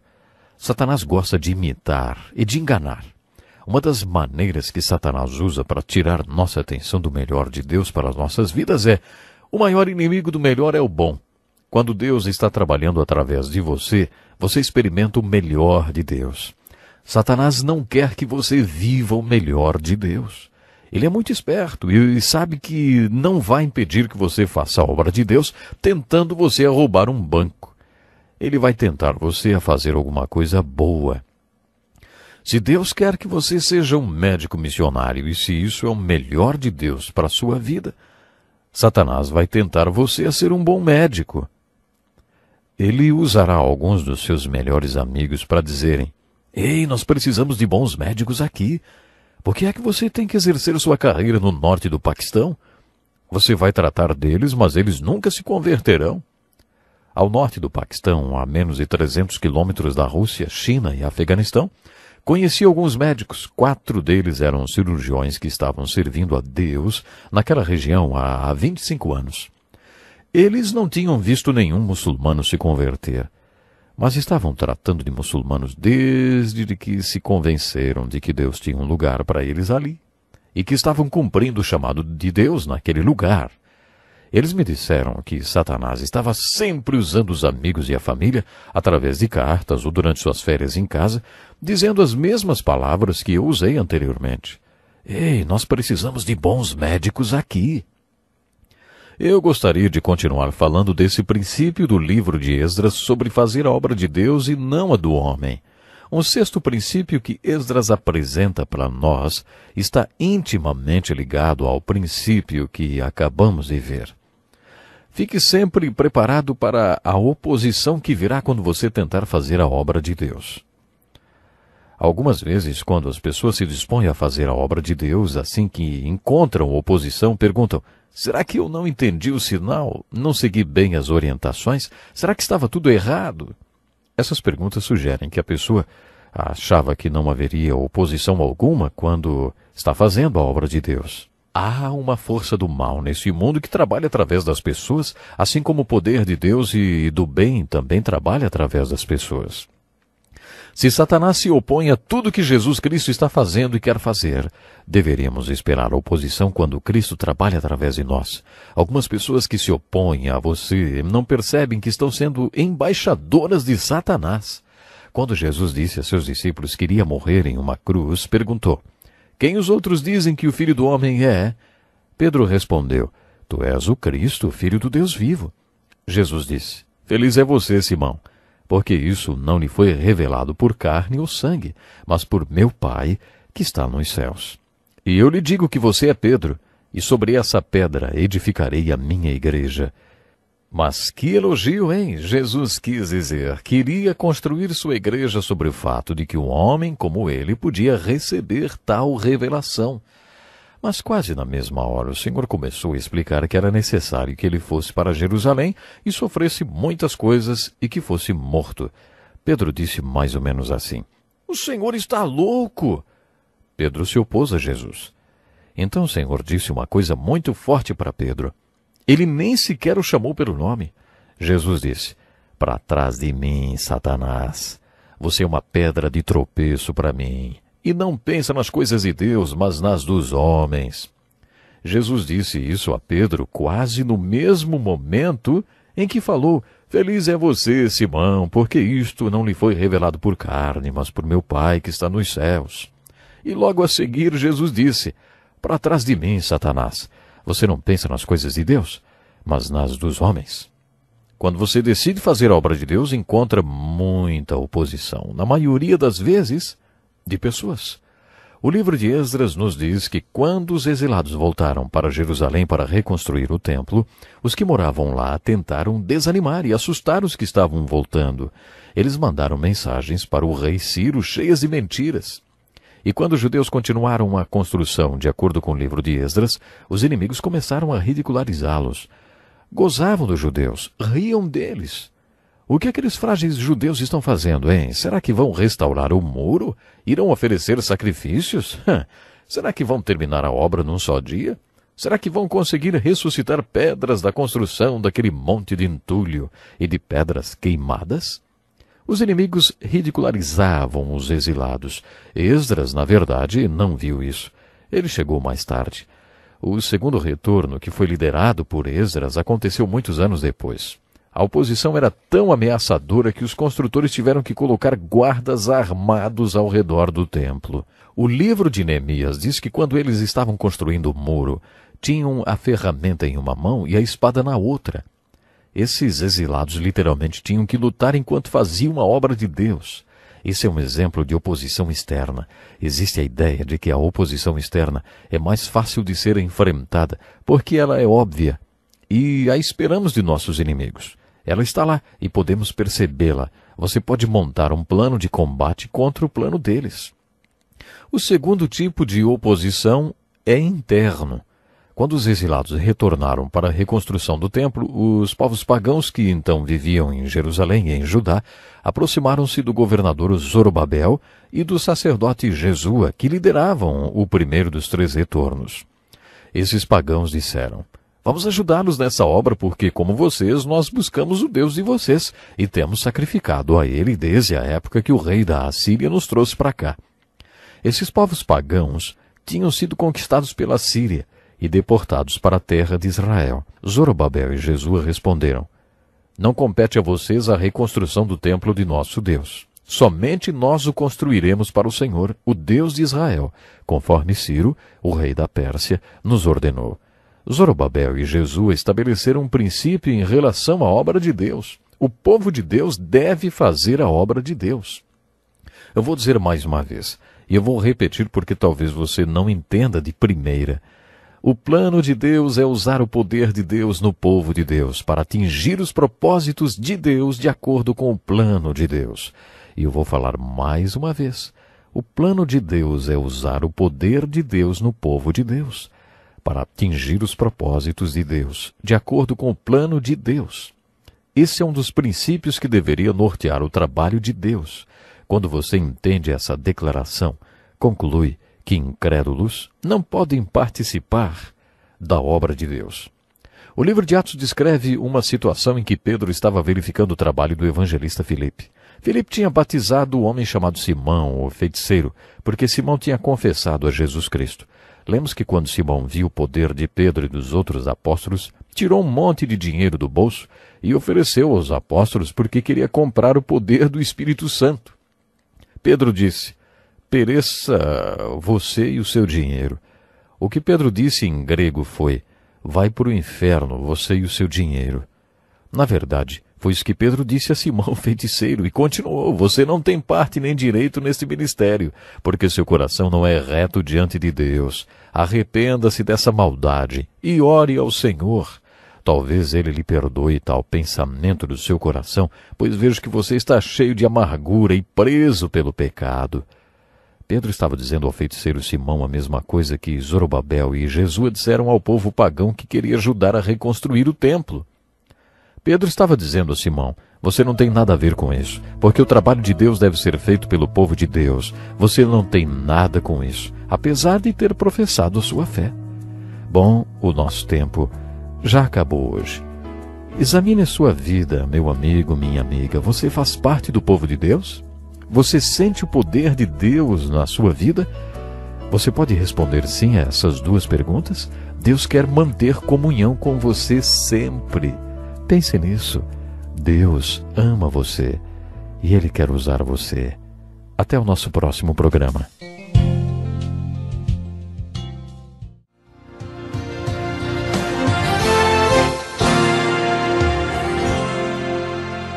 Satanás gosta de imitar e de enganar. Uma das maneiras que Satanás usa para tirar nossa atenção do melhor de Deus para as nossas vidas é: o maior inimigo do melhor é o bom. Quando Deus está trabalhando através de você, você experimenta o melhor de Deus. Satanás não quer que você viva o melhor de Deus. Ele é muito esperto e sabe que não vai impedir que você faça a obra de Deus tentando você roubar um banco ele vai tentar você a fazer alguma coisa boa. Se Deus quer que você seja um médico missionário e se isso é o melhor de Deus para a sua vida, Satanás vai tentar você a ser um bom médico. Ele usará alguns dos seus melhores amigos para dizerem: Ei, nós precisamos de bons médicos aqui. Por que é que você tem que exercer sua carreira no norte do Paquistão? Você vai tratar deles, mas eles nunca se converterão. Ao norte do Paquistão, a menos de 300 quilômetros da Rússia, China e Afeganistão, Conheci alguns médicos, quatro deles eram cirurgiões que estavam servindo a Deus naquela região há 25 anos. Eles não tinham visto nenhum muçulmano se converter, mas estavam tratando de muçulmanos desde que se convenceram de que Deus tinha um lugar para eles ali e que estavam cumprindo o chamado de Deus naquele lugar. Eles me disseram que Satanás estava sempre usando os amigos e a família, através de cartas ou durante suas férias em casa, dizendo as mesmas palavras que eu usei anteriormente. Ei, nós precisamos de bons médicos aqui. Eu gostaria de continuar falando desse princípio do livro de Esdras sobre fazer a obra de Deus e não a do homem. Um sexto princípio que Esdras apresenta para nós está intimamente ligado ao princípio que acabamos de ver. Fique sempre preparado para a oposição que virá quando você tentar fazer a obra de Deus. Algumas vezes, quando as pessoas se dispõem a fazer a obra de Deus, assim que encontram oposição, perguntam: será que eu não entendi o sinal? Não segui bem as orientações? Será que estava tudo errado? Essas perguntas sugerem que a pessoa achava que não haveria oposição alguma quando está fazendo a obra de Deus. Há uma força do mal nesse mundo que trabalha através das pessoas, assim como o poder de Deus e do bem também trabalha através das pessoas. Se Satanás se opõe a tudo que Jesus Cristo está fazendo e quer fazer, deveríamos esperar oposição quando Cristo trabalha através de nós. Algumas pessoas que se opõem a você não percebem que estão sendo embaixadoras de Satanás. Quando Jesus disse a seus discípulos que iria morrer em uma cruz, perguntou: quem os outros dizem que o filho do homem é? Pedro respondeu: Tu és o Cristo, filho do Deus vivo. Jesus disse: Feliz é você, Simão, porque isso não lhe foi revelado por carne ou sangue, mas por meu Pai que está nos céus. E eu lhe digo que você é Pedro, e sobre essa pedra edificarei a minha igreja, mas que elogio, hein? Jesus quis dizer. Queria construir sua igreja sobre o fato de que um homem como ele podia receber tal revelação. Mas quase na mesma hora o Senhor começou a explicar que era necessário que ele fosse para Jerusalém e sofresse muitas coisas e que fosse morto. Pedro disse mais ou menos assim: O Senhor está louco! Pedro se opôs a Jesus. Então o Senhor disse uma coisa muito forte para Pedro. Ele nem sequer o chamou pelo nome. Jesus disse: Para trás de mim, Satanás. Você é uma pedra de tropeço para mim. E não pensa nas coisas de Deus, mas nas dos homens. Jesus disse isso a Pedro quase no mesmo momento em que falou: Feliz é você, Simão, porque isto não lhe foi revelado por carne, mas por meu Pai que está nos céus. E logo a seguir Jesus disse: Para trás de mim, Satanás. Você não pensa nas coisas de Deus, mas nas dos homens. Quando você decide fazer a obra de Deus, encontra muita oposição, na maioria das vezes, de pessoas. O livro de Esdras nos diz que quando os exilados voltaram para Jerusalém para reconstruir o templo, os que moravam lá tentaram desanimar e assustar os que estavam voltando. Eles mandaram mensagens para o rei Ciro cheias de mentiras. E quando os judeus continuaram a construção de acordo com o livro de Esdras, os inimigos começaram a ridicularizá-los. Gozavam dos judeus, riam deles. O que aqueles frágeis judeus estão fazendo, hein? Será que vão restaurar o muro? Irão oferecer sacrifícios? Será que vão terminar a obra num só dia? Será que vão conseguir ressuscitar pedras da construção daquele monte de entulho e de pedras queimadas? Os inimigos ridicularizavam os exilados. Esdras, na verdade, não viu isso. Ele chegou mais tarde. O segundo retorno, que foi liderado por Esdras, aconteceu muitos anos depois. A oposição era tão ameaçadora que os construtores tiveram que colocar guardas armados ao redor do templo. O livro de Neemias diz que quando eles estavam construindo o muro, tinham a ferramenta em uma mão e a espada na outra. Esses exilados literalmente tinham que lutar enquanto faziam a obra de Deus. Esse é um exemplo de oposição externa. Existe a ideia de que a oposição externa é mais fácil de ser enfrentada, porque ela é óbvia e a esperamos de nossos inimigos. Ela está lá e podemos percebê-la. Você pode montar um plano de combate contra o plano deles. O segundo tipo de oposição é interno Quando os exilados retornaram para a reconstrução do templo, os povos pagãos que então viviam em Jerusalém e em Judá aproximaram-se do governador Zorobabel e do sacerdote Jesua, que lideravam o primeiro dos três retornos. Esses pagãos disseram: Vamos ajudá-los nessa obra, porque, como vocês, nós buscamos o Deus de vocês e temos sacrificado a ele desde a época que o rei da Assíria nos trouxe para cá. Esses povos pagãos tinham sido conquistados pela Síria e deportados para a terra de Israel. Zorobabel e Jesua responderam: Não compete a vocês a reconstrução do templo de nosso Deus. Somente nós o construiremos para o Senhor, o Deus de Israel, conforme Ciro, o rei da Pérsia, nos ordenou. Zorobabel e Jesua estabeleceram um princípio em relação à obra de Deus. O povo de Deus deve fazer a obra de Deus. Eu vou dizer mais uma vez, e eu vou repetir porque talvez você não entenda de primeira. O plano de Deus é usar o poder de Deus no povo de Deus para atingir os propósitos de Deus de acordo com o plano de Deus. E eu vou falar mais uma vez. O plano de Deus é usar o poder de Deus no povo de Deus para atingir os propósitos de Deus, de acordo com o plano de Deus. Esse é um dos princípios que deveria nortear o trabalho de Deus. Quando você entende essa declaração, conclui que incrédulos não podem participar da obra de Deus. O livro de Atos descreve uma situação em que Pedro estava verificando o trabalho do evangelista Filipe. Filipe tinha batizado o homem chamado Simão, o feiticeiro, porque Simão tinha confessado a Jesus Cristo. Lemos que quando Simão viu o poder de Pedro e dos outros apóstolos, tirou um monte de dinheiro do bolso e ofereceu aos apóstolos porque queria comprar o poder do Espírito Santo. Pedro disse: pereça você e o seu dinheiro. O que Pedro disse em grego foi: Vai para o inferno, você e o seu dinheiro. Na verdade, foi isso que Pedro disse a Simão, feiticeiro, e continuou: Você não tem parte nem direito nesse ministério, porque seu coração não é reto diante de Deus. Arrependa-se dessa maldade e ore ao Senhor. Talvez ele lhe perdoe tal pensamento do seu coração, pois vejo que você está cheio de amargura e preso pelo pecado. Pedro estava dizendo ao feiticeiro Simão a mesma coisa que Zorobabel e Jesus disseram ao povo pagão que queria ajudar a reconstruir o templo. Pedro estava dizendo a Simão: Você não tem nada a ver com isso, porque o trabalho de Deus deve ser feito pelo povo de Deus. Você não tem nada com isso, apesar de ter professado sua fé. Bom, o nosso tempo já acabou hoje. Examine sua vida, meu amigo, minha amiga. Você faz parte do povo de Deus? Você sente o poder de Deus na sua vida? Você pode responder sim a essas duas perguntas? Deus quer manter comunhão com você sempre. Pense nisso. Deus ama você e Ele quer usar você. Até o nosso próximo programa.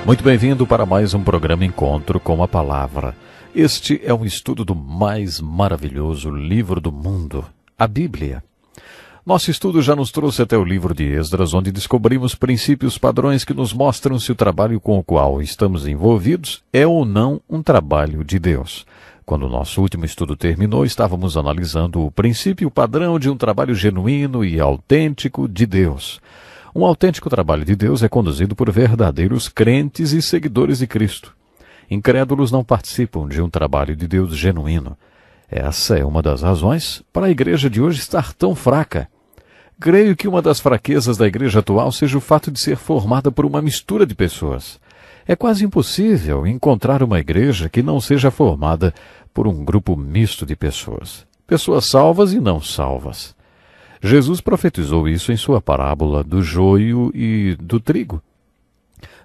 Muito bem-vindo para mais um programa Encontro com a Palavra. Este é um estudo do mais maravilhoso livro do mundo, a Bíblia. Nosso estudo já nos trouxe até o livro de Esdras, onde descobrimos princípios padrões que nos mostram se o trabalho com o qual estamos envolvidos é ou não um trabalho de Deus. Quando o nosso último estudo terminou, estávamos analisando o princípio padrão de um trabalho genuíno e autêntico de Deus. Um autêntico trabalho de Deus é conduzido por verdadeiros crentes e seguidores de Cristo. Incrédulos não participam de um trabalho de Deus genuíno. Essa é uma das razões para a igreja de hoje estar tão fraca. Creio que uma das fraquezas da igreja atual seja o fato de ser formada por uma mistura de pessoas. É quase impossível encontrar uma igreja que não seja formada por um grupo misto de pessoas. Pessoas salvas e não salvas. Jesus profetizou isso em sua parábola do joio e do trigo.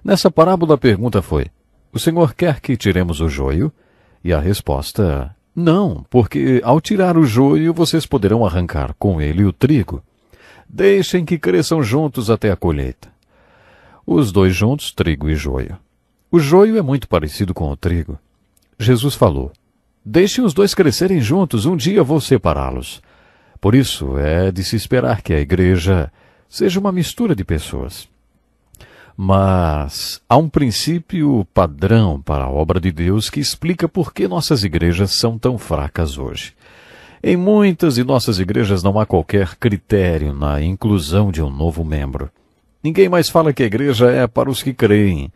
Nessa parábola a pergunta foi: O Senhor quer que tiremos o joio? E a resposta: Não, porque ao tirar o joio vocês poderão arrancar com ele o trigo. Deixem que cresçam juntos até a colheita. Os dois juntos, trigo e joio. O joio é muito parecido com o trigo. Jesus falou: Deixem os dois crescerem juntos, um dia vou separá-los. Por isso, é de se esperar que a igreja seja uma mistura de pessoas. Mas há um princípio padrão para a obra de Deus que explica por que nossas igrejas são tão fracas hoje. Em muitas de nossas igrejas não há qualquer critério na inclusão de um novo membro. Ninguém mais fala que a igreja é para os que creem.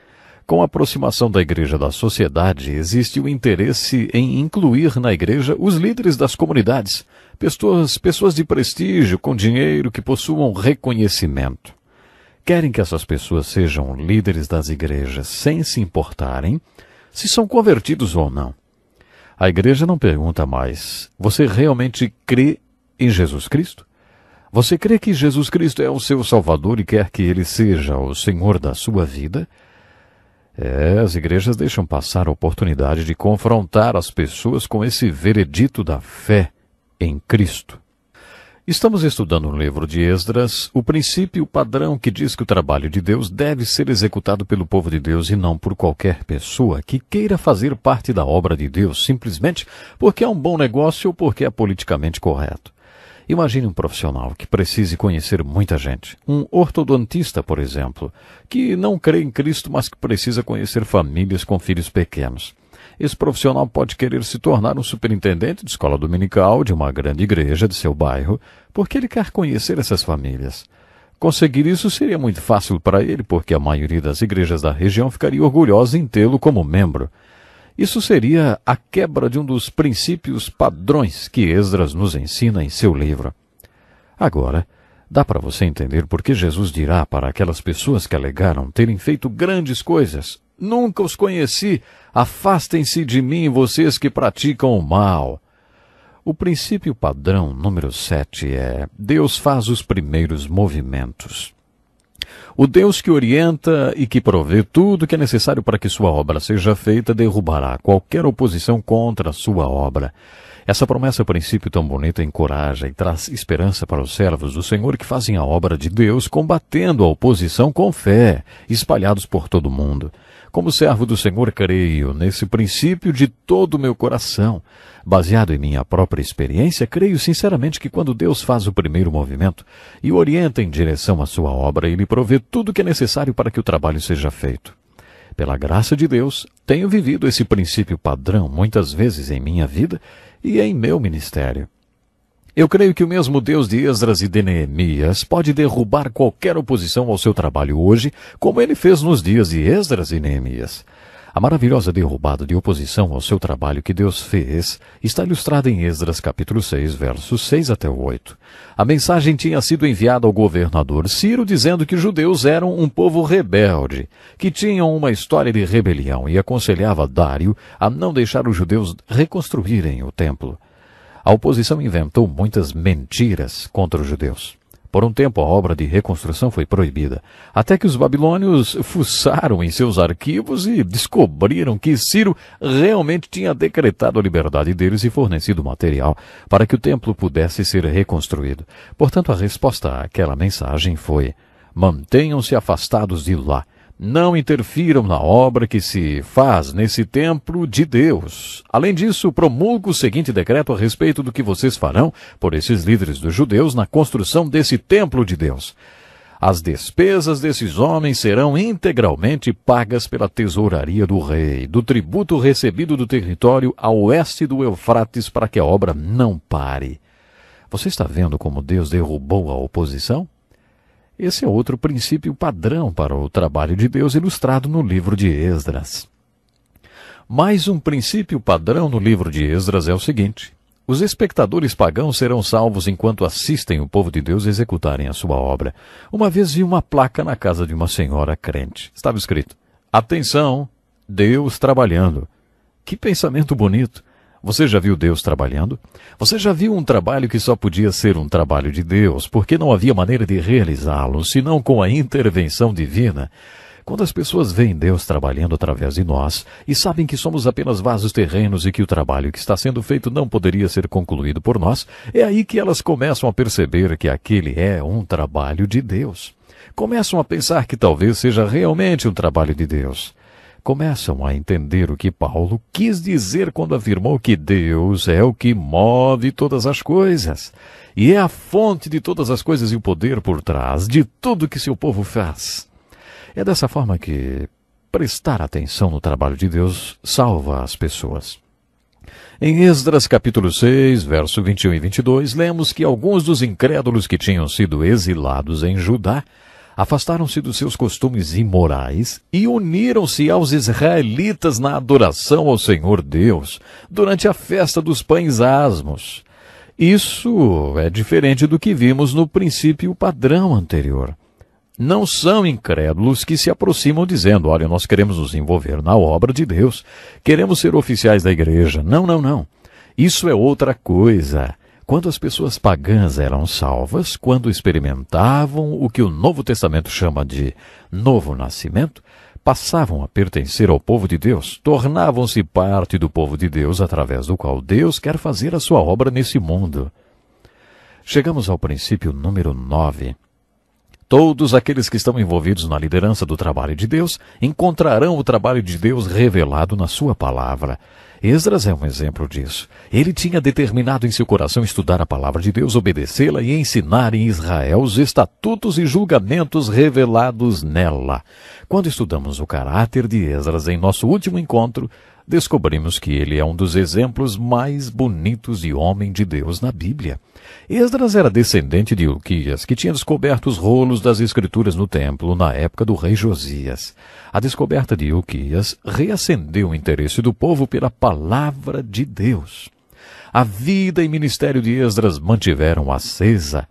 Com a aproximação da igreja da sociedade, existe o interesse em incluir na igreja os líderes das comunidades, pessoas, pessoas de prestígio, com dinheiro, que possuam reconhecimento. Querem que essas pessoas sejam líderes das igrejas sem se importarem se são convertidos ou não. A igreja não pergunta mais: você realmente crê em Jesus Cristo? Você crê que Jesus Cristo é o seu Salvador e quer que ele seja o Senhor da sua vida? É, as igrejas deixam passar a oportunidade de confrontar as pessoas com esse veredito da fé em Cristo. Estamos estudando no livro de Esdras o princípio padrão que diz que o trabalho de Deus deve ser executado pelo povo de Deus e não por qualquer pessoa que queira fazer parte da obra de Deus simplesmente porque é um bom negócio ou porque é politicamente correto. Imagine um profissional que precise conhecer muita gente. Um ortodontista, por exemplo, que não crê em Cristo, mas que precisa conhecer famílias com filhos pequenos. Esse profissional pode querer se tornar um superintendente de escola dominical de uma grande igreja de seu bairro, porque ele quer conhecer essas famílias. Conseguir isso seria muito fácil para ele, porque a maioria das igrejas da região ficaria orgulhosa em tê-lo como membro. Isso seria a quebra de um dos princípios padrões que Esdras nos ensina em seu livro. Agora, dá para você entender por que Jesus dirá para aquelas pessoas que alegaram terem feito grandes coisas: Nunca os conheci, afastem-se de mim, vocês que praticam o mal. O princípio padrão número 7 é: Deus faz os primeiros movimentos. O Deus que orienta e que provê tudo que é necessário para que sua obra seja feita derrubará qualquer oposição contra a sua obra. Essa promessa, a princípio tão bonita, encoraja e traz esperança para os servos do Senhor que fazem a obra de Deus, combatendo a oposição com fé, espalhados por todo o mundo. Como servo do Senhor, creio nesse princípio de todo o meu coração. Baseado em minha própria experiência, creio sinceramente que quando Deus faz o primeiro movimento e orienta em direção à sua obra, ele provê tudo o que é necessário para que o trabalho seja feito. Pela graça de Deus, tenho vivido esse princípio padrão muitas vezes em minha vida e em meu ministério. Eu creio que o mesmo Deus de Esdras e de Neemias pode derrubar qualquer oposição ao seu trabalho hoje, como ele fez nos dias de Esdras e Neemias. A maravilhosa derrubada de oposição ao seu trabalho que Deus fez está ilustrada em Esdras capítulo 6, versos 6 até o 8. A mensagem tinha sido enviada ao governador Ciro dizendo que os judeus eram um povo rebelde, que tinham uma história de rebelião e aconselhava Dário a não deixar os judeus reconstruírem o templo. A oposição inventou muitas mentiras contra os judeus. Por um tempo, a obra de reconstrução foi proibida, até que os babilônios fuçaram em seus arquivos e descobriram que Ciro realmente tinha decretado a liberdade deles e fornecido material para que o templo pudesse ser reconstruído. Portanto, a resposta àquela mensagem foi: mantenham-se afastados de lá não interfiram na obra que se faz nesse templo de Deus. Além disso, promulgo o seguinte decreto a respeito do que vocês farão por esses líderes dos judeus na construção desse templo de Deus. As despesas desses homens serão integralmente pagas pela tesouraria do rei, do tributo recebido do território a oeste do Eufrates para que a obra não pare. Você está vendo como Deus derrubou a oposição? Esse é outro princípio padrão para o trabalho de Deus ilustrado no livro de Esdras. Mais um princípio padrão no livro de Esdras é o seguinte: os espectadores pagãos serão salvos enquanto assistem o povo de Deus executarem a sua obra. Uma vez vi uma placa na casa de uma senhora crente. Estava escrito: Atenção, Deus trabalhando. Que pensamento bonito! Você já viu Deus trabalhando? Você já viu um trabalho que só podia ser um trabalho de Deus, porque não havia maneira de realizá-lo, senão com a intervenção divina? Quando as pessoas veem Deus trabalhando através de nós e sabem que somos apenas vasos terrenos e que o trabalho que está sendo feito não poderia ser concluído por nós, é aí que elas começam a perceber que aquele é um trabalho de Deus. Começam a pensar que talvez seja realmente um trabalho de Deus começam a entender o que Paulo quis dizer quando afirmou que Deus é o que move todas as coisas e é a fonte de todas as coisas e o poder por trás de tudo que seu povo faz. É dessa forma que prestar atenção no trabalho de Deus salva as pessoas. Em Esdras capítulo 6, verso 21 e 22, lemos que alguns dos incrédulos que tinham sido exilados em Judá afastaram-se dos seus costumes imorais e uniram-se aos israelitas na adoração ao Senhor Deus durante a festa dos pães asmos. Isso é diferente do que vimos no princípio padrão anterior. Não são incrédulos que se aproximam dizendo: Olha, nós queremos nos envolver na obra de Deus, queremos ser oficiais da igreja. Não, não, não. Isso é outra coisa. Quando as pessoas pagãs eram salvas, quando experimentavam o que o Novo Testamento chama de novo nascimento, passavam a pertencer ao povo de Deus, tornavam-se parte do povo de Deus através do qual Deus quer fazer a sua obra nesse mundo. Chegamos ao princípio número 9. Todos aqueles que estão envolvidos na liderança do trabalho de Deus encontrarão o trabalho de Deus revelado na sua palavra. Esdras é um exemplo disso. Ele tinha determinado em seu coração estudar a palavra de Deus, obedecê-la e ensinar em Israel os estatutos e julgamentos revelados nela. Quando estudamos o caráter de Esdras em nosso último encontro, descobrimos que ele é um dos exemplos mais bonitos de homem de Deus na Bíblia. Esdras era descendente de Ilquias, que tinha descoberto os rolos das escrituras no templo na época do rei Josias. A descoberta de Ilquias reacendeu o interesse do povo pela palavra de Deus. A vida e ministério de Esdras mantiveram acesa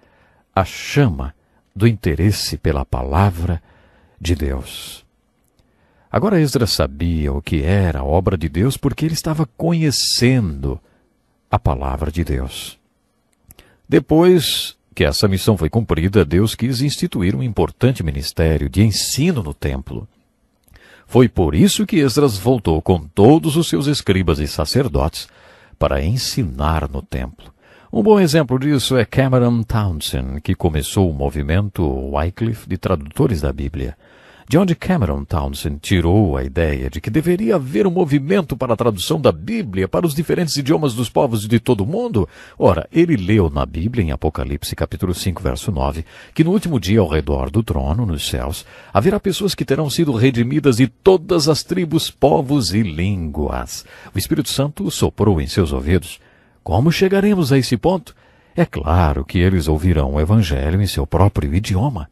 a chama do interesse pela palavra de Deus. Agora Esdras sabia o que era a obra de Deus porque ele estava conhecendo a palavra de Deus. Depois que essa missão foi cumprida, Deus quis instituir um importante ministério de ensino no templo. Foi por isso que Esdras voltou com todos os seus escribas e sacerdotes para ensinar no templo. Um bom exemplo disso é Cameron Townsend, que começou o movimento Wycliffe de tradutores da Bíblia. De onde Cameron Townsend tirou a ideia de que deveria haver um movimento para a tradução da Bíblia para os diferentes idiomas dos povos de todo o mundo? Ora, ele leu na Bíblia, em Apocalipse capítulo 5, verso 9, que no último dia ao redor do trono, nos céus, haverá pessoas que terão sido redimidas de todas as tribos, povos e línguas. O Espírito Santo soprou em seus ouvidos. Como chegaremos a esse ponto? É claro que eles ouvirão o Evangelho em seu próprio idioma.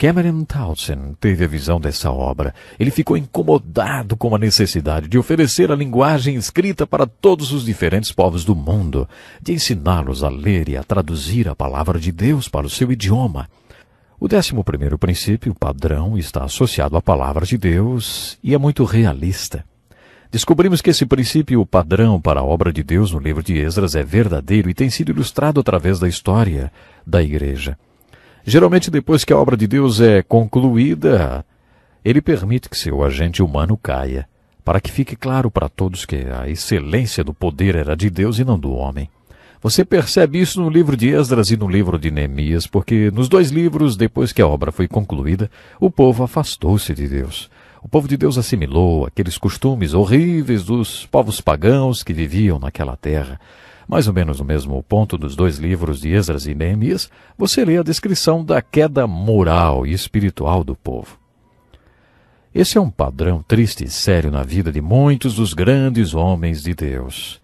Cameron Townsend teve a visão dessa obra. Ele ficou incomodado com a necessidade de oferecer a linguagem escrita para todos os diferentes povos do mundo, de ensiná-los a ler e a traduzir a palavra de Deus para o seu idioma. O décimo primeiro princípio, padrão, está associado à palavra de Deus e é muito realista. Descobrimos que esse princípio padrão para a obra de Deus no livro de Esdras é verdadeiro e tem sido ilustrado através da história da igreja. Geralmente, depois que a obra de Deus é concluída, ele permite que seu agente humano caia, para que fique claro para todos que a excelência do poder era de Deus e não do homem. Você percebe isso no livro de Esdras e no livro de Neemias, porque nos dois livros, depois que a obra foi concluída, o povo afastou-se de Deus. O povo de Deus assimilou aqueles costumes horríveis dos povos pagãos que viviam naquela terra. Mais ou menos no mesmo ponto dos dois livros de Esdras e Neemias, você lê a descrição da queda moral e espiritual do povo. Esse é um padrão triste e sério na vida de muitos dos grandes homens de Deus.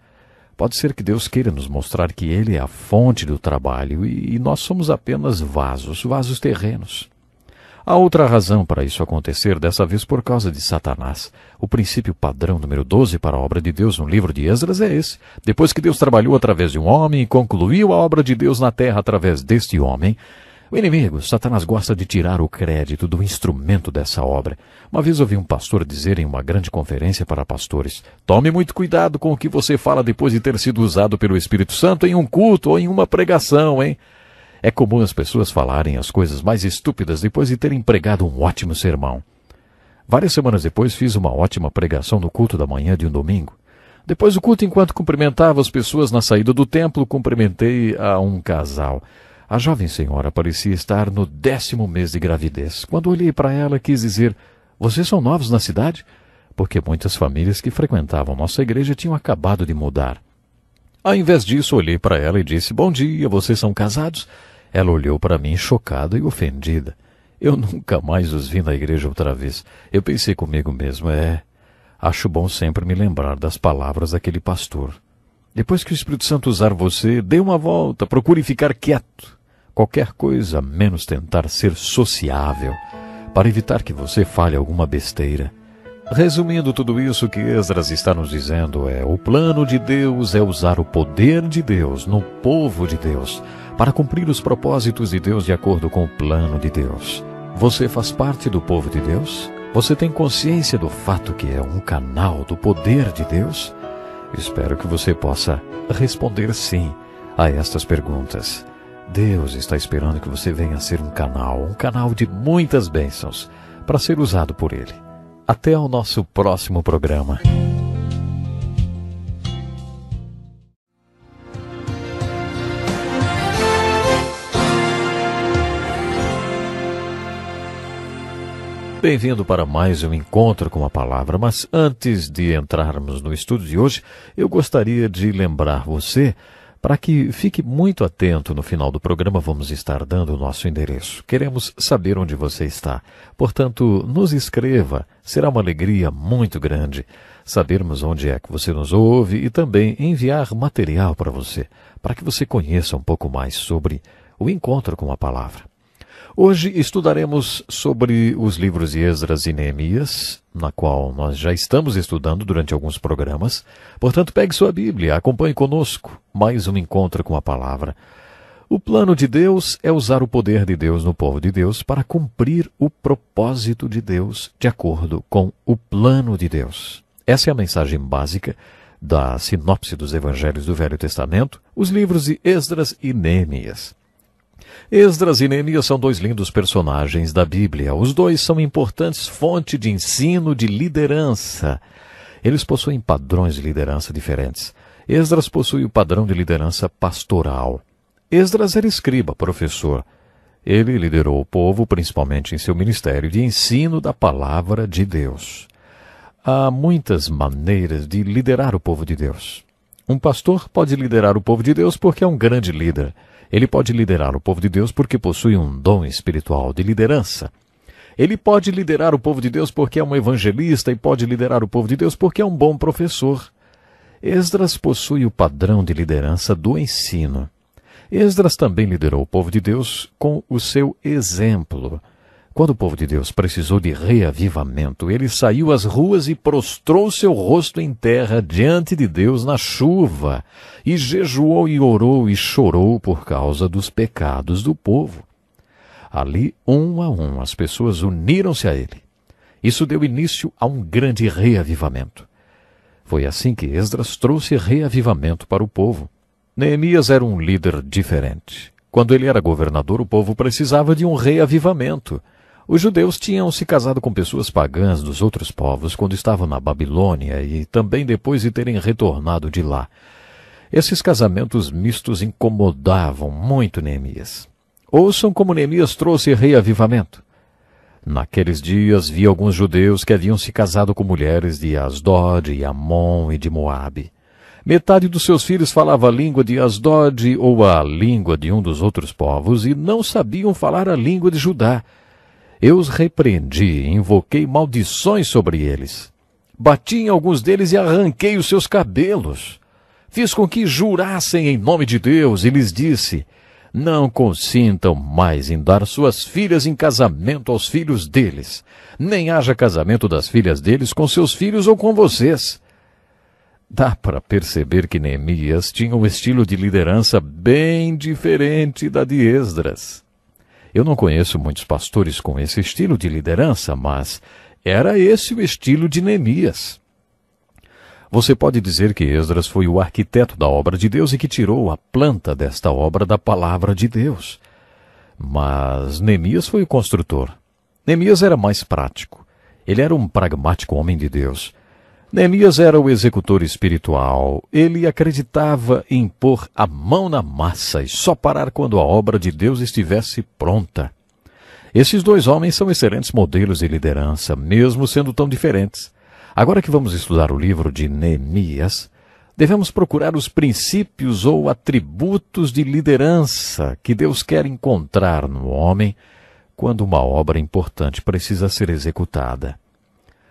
Pode ser que Deus queira nos mostrar que Ele é a fonte do trabalho e nós somos apenas vasos, vasos terrenos. Há outra razão para isso acontecer, dessa vez por causa de Satanás. O princípio padrão número 12 para a obra de Deus no livro de Esdras é esse. Depois que Deus trabalhou através de um homem e concluiu a obra de Deus na terra através deste homem, o inimigo, Satanás, gosta de tirar o crédito do instrumento dessa obra. Uma vez ouvi um pastor dizer em uma grande conferência para pastores: Tome muito cuidado com o que você fala depois de ter sido usado pelo Espírito Santo em um culto ou em uma pregação, hein? É comum as pessoas falarem as coisas mais estúpidas depois de terem pregado um ótimo sermão. Várias semanas depois fiz uma ótima pregação no culto da manhã de um domingo. Depois do culto, enquanto cumprimentava as pessoas na saída do templo, cumprimentei a um casal. A jovem senhora parecia estar no décimo mês de gravidez. Quando olhei para ela, quis dizer: Vocês são novos na cidade? Porque muitas famílias que frequentavam nossa igreja tinham acabado de mudar. Ao invés disso, olhei para ela e disse: Bom dia, vocês são casados? Ela olhou para mim chocada e ofendida. Eu nunca mais os vi na igreja outra vez. Eu pensei comigo mesmo: é. Acho bom sempre me lembrar das palavras daquele pastor. Depois que o Espírito Santo usar você, dê uma volta, procure ficar quieto. Qualquer coisa menos tentar ser sociável, para evitar que você fale alguma besteira. Resumindo tudo isso, que Esdras está nos dizendo é: o plano de Deus é usar o poder de Deus no povo de Deus para cumprir os propósitos de Deus de acordo com o plano de Deus. Você faz parte do povo de Deus? Você tem consciência do fato que é um canal do poder de Deus? Espero que você possa responder sim a estas perguntas. Deus está esperando que você venha ser um canal, um canal de muitas bênçãos, para ser usado por Ele. Até o nosso próximo programa. Bem-vindo para mais um encontro com a palavra, mas antes de entrarmos no estudo de hoje, eu gostaria de lembrar você para que fique muito atento no final do programa, vamos estar dando o nosso endereço. Queremos saber onde você está. Portanto, nos escreva. Será uma alegria muito grande sabermos onde é que você nos ouve e também enviar material para você, para que você conheça um pouco mais sobre o encontro com a palavra. Hoje estudaremos sobre os livros de Esdras e Neemias, na qual nós já estamos estudando durante alguns programas. Portanto, pegue sua Bíblia, acompanhe conosco mais um encontro com a palavra. O plano de Deus é usar o poder de Deus no povo de Deus para cumprir o propósito de Deus de acordo com o plano de Deus. Essa é a mensagem básica da sinopse dos evangelhos do Velho Testamento, os livros de Esdras e Neemias. Esdras e Neemias são dois lindos personagens da Bíblia. Os dois são importantes fonte de ensino de liderança. Eles possuem padrões de liderança diferentes. Esdras possui o padrão de liderança pastoral. Esdras era escriba, professor. Ele liderou o povo, principalmente em seu ministério de ensino da palavra de Deus. Há muitas maneiras de liderar o povo de Deus. Um pastor pode liderar o povo de Deus porque é um grande líder. Ele pode liderar o povo de Deus porque possui um dom espiritual de liderança. Ele pode liderar o povo de Deus porque é um evangelista e pode liderar o povo de Deus porque é um bom professor. Esdras possui o padrão de liderança do ensino. Esdras também liderou o povo de Deus com o seu exemplo. Quando o povo de Deus precisou de reavivamento, ele saiu às ruas e prostrou seu rosto em terra diante de Deus na chuva, e jejuou e orou e chorou por causa dos pecados do povo. Ali, um a um, as pessoas uniram-se a ele. Isso deu início a um grande reavivamento. Foi assim que Esdras trouxe reavivamento para o povo. Neemias era um líder diferente. Quando ele era governador, o povo precisava de um reavivamento. Os judeus tinham se casado com pessoas pagãs dos outros povos quando estavam na Babilônia e também depois de terem retornado de lá. Esses casamentos mistos incomodavam muito Neemias. Ouçam como Neemias trouxe reavivamento. Naqueles dias vi alguns judeus que haviam se casado com mulheres de Asdod, e Amon e de Moabe. Metade dos seus filhos falava a língua de Asdod ou a língua de um dos outros povos e não sabiam falar a língua de Judá. Eu os repreendi e invoquei maldições sobre eles. Bati em alguns deles e arranquei os seus cabelos. Fiz com que jurassem em nome de Deus e lhes disse: Não consintam mais em dar suas filhas em casamento aos filhos deles, nem haja casamento das filhas deles com seus filhos ou com vocês. Dá para perceber que Neemias tinha um estilo de liderança bem diferente da de Esdras. Eu não conheço muitos pastores com esse estilo de liderança, mas era esse o estilo de Neemias. Você pode dizer que Esdras foi o arquiteto da obra de Deus e que tirou a planta desta obra da palavra de Deus. Mas Neemias foi o construtor. Neemias era mais prático. Ele era um pragmático homem de Deus. Neemias era o executor espiritual. Ele acreditava em pôr a mão na massa e só parar quando a obra de Deus estivesse pronta. Esses dois homens são excelentes modelos de liderança, mesmo sendo tão diferentes. Agora que vamos estudar o livro de Neemias, devemos procurar os princípios ou atributos de liderança que Deus quer encontrar no homem quando uma obra importante precisa ser executada.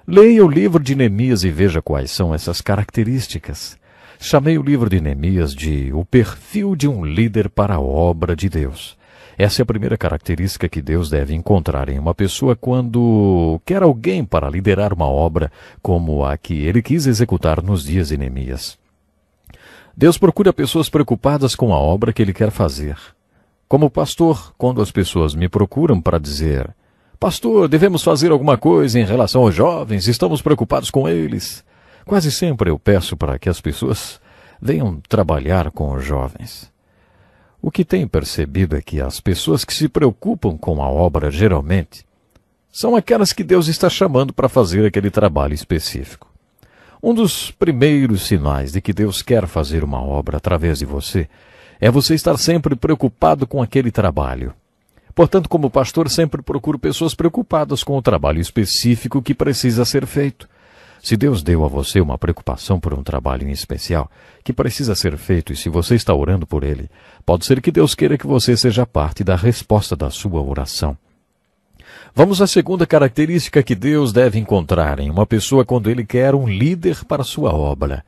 Leia o livro de Neemias e veja quais são essas características. Chamei o livro de Neemias de O Perfil de um Líder para a Obra de Deus. Essa é a primeira característica que Deus deve encontrar em uma pessoa quando quer alguém para liderar uma obra como a que ele quis executar nos dias de Neemias. Deus procura pessoas preocupadas com a obra que ele quer fazer. Como pastor, quando as pessoas me procuram para dizer: Pastor, devemos fazer alguma coisa em relação aos jovens, estamos preocupados com eles. Quase sempre eu peço para que as pessoas venham trabalhar com os jovens. O que tenho percebido é que as pessoas que se preocupam com a obra geralmente são aquelas que Deus está chamando para fazer aquele trabalho específico. Um dos primeiros sinais de que Deus quer fazer uma obra através de você é você estar sempre preocupado com aquele trabalho. Portanto, como pastor, sempre procuro pessoas preocupadas com o trabalho específico que precisa ser feito. Se Deus deu a você uma preocupação por um trabalho em especial que precisa ser feito e se você está orando por ele, pode ser que Deus queira que você seja parte da resposta da sua oração. Vamos à segunda característica que Deus deve encontrar em uma pessoa quando ele quer um líder para sua obra.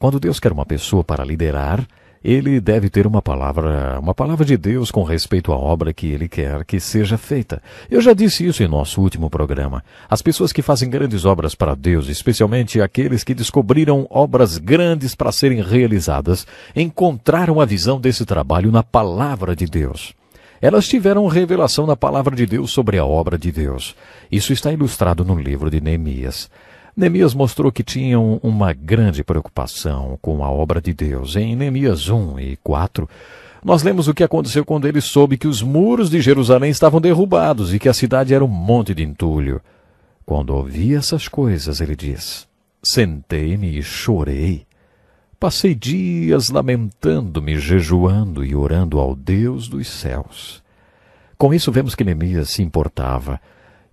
Quando Deus quer uma pessoa para liderar, ele deve ter uma palavra, uma palavra de Deus com respeito à obra que ele quer que seja feita. Eu já disse isso em nosso último programa. As pessoas que fazem grandes obras para Deus, especialmente aqueles que descobriram obras grandes para serem realizadas, encontraram a visão desse trabalho na palavra de Deus. Elas tiveram revelação na palavra de Deus sobre a obra de Deus. Isso está ilustrado no livro de Neemias. Neemias mostrou que tinham uma grande preocupação com a obra de Deus. Em Neemias 1 e 4, nós lemos o que aconteceu quando ele soube que os muros de Jerusalém estavam derrubados e que a cidade era um monte de entulho. Quando ouvi essas coisas, ele diz: Sentei-me e chorei. Passei dias lamentando-me, jejuando e orando ao Deus dos céus. Com isso, vemos que Neemias se importava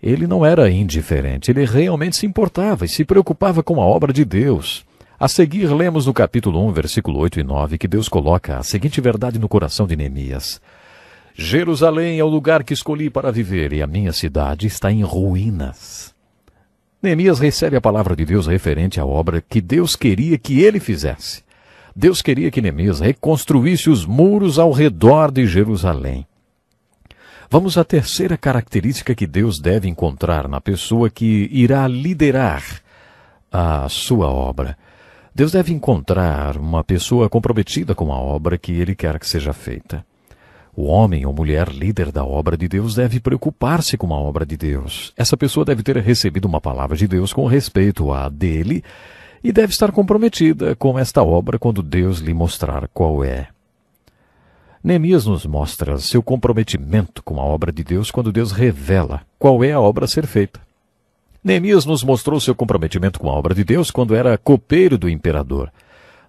ele não era indiferente, ele realmente se importava e se preocupava com a obra de Deus. A seguir, lemos no capítulo 1, versículo 8 e 9, que Deus coloca a seguinte verdade no coração de Neemias: Jerusalém é o lugar que escolhi para viver e a minha cidade está em ruínas. Neemias recebe a palavra de Deus referente à obra que Deus queria que ele fizesse. Deus queria que Neemias reconstruísse os muros ao redor de Jerusalém. Vamos à terceira característica que Deus deve encontrar na pessoa que irá liderar a sua obra. Deus deve encontrar uma pessoa comprometida com a obra que ele quer que seja feita. O homem ou mulher líder da obra de Deus deve preocupar-se com a obra de Deus. Essa pessoa deve ter recebido uma palavra de Deus com respeito à dele e deve estar comprometida com esta obra quando Deus lhe mostrar qual é. Neemias nos mostra seu comprometimento com a obra de Deus quando Deus revela qual é a obra a ser feita. Neemias nos mostrou seu comprometimento com a obra de Deus quando era copeiro do imperador.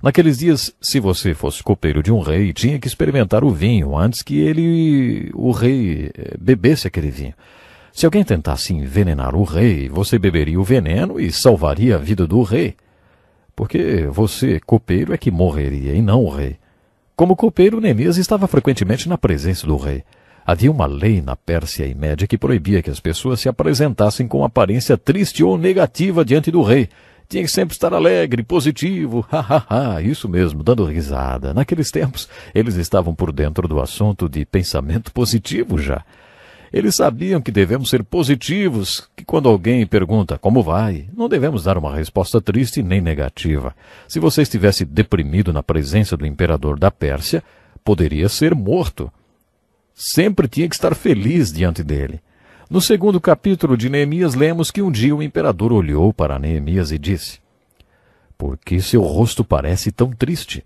Naqueles dias, se você fosse copeiro de um rei, tinha que experimentar o vinho antes que ele, o rei, eh, bebesse aquele vinho. Se alguém tentasse envenenar o rei, você beberia o veneno e salvaria a vida do rei. Porque você, copeiro, é que morreria e não o rei. Como copeiro, Neemias estava frequentemente na presença do rei. Havia uma lei na Pérsia e Média que proibia que as pessoas se apresentassem com aparência triste ou negativa diante do rei. Tinha que sempre estar alegre, positivo, ha ha ha, isso mesmo, dando risada. Naqueles tempos, eles estavam por dentro do assunto de pensamento positivo já. Eles sabiam que devemos ser positivos, que quando alguém pergunta como vai, não devemos dar uma resposta triste nem negativa. Se você estivesse deprimido na presença do imperador da Pérsia, poderia ser morto. Sempre tinha que estar feliz diante dele. No segundo capítulo de Neemias, lemos que um dia o imperador olhou para Neemias e disse: Por que seu rosto parece tão triste?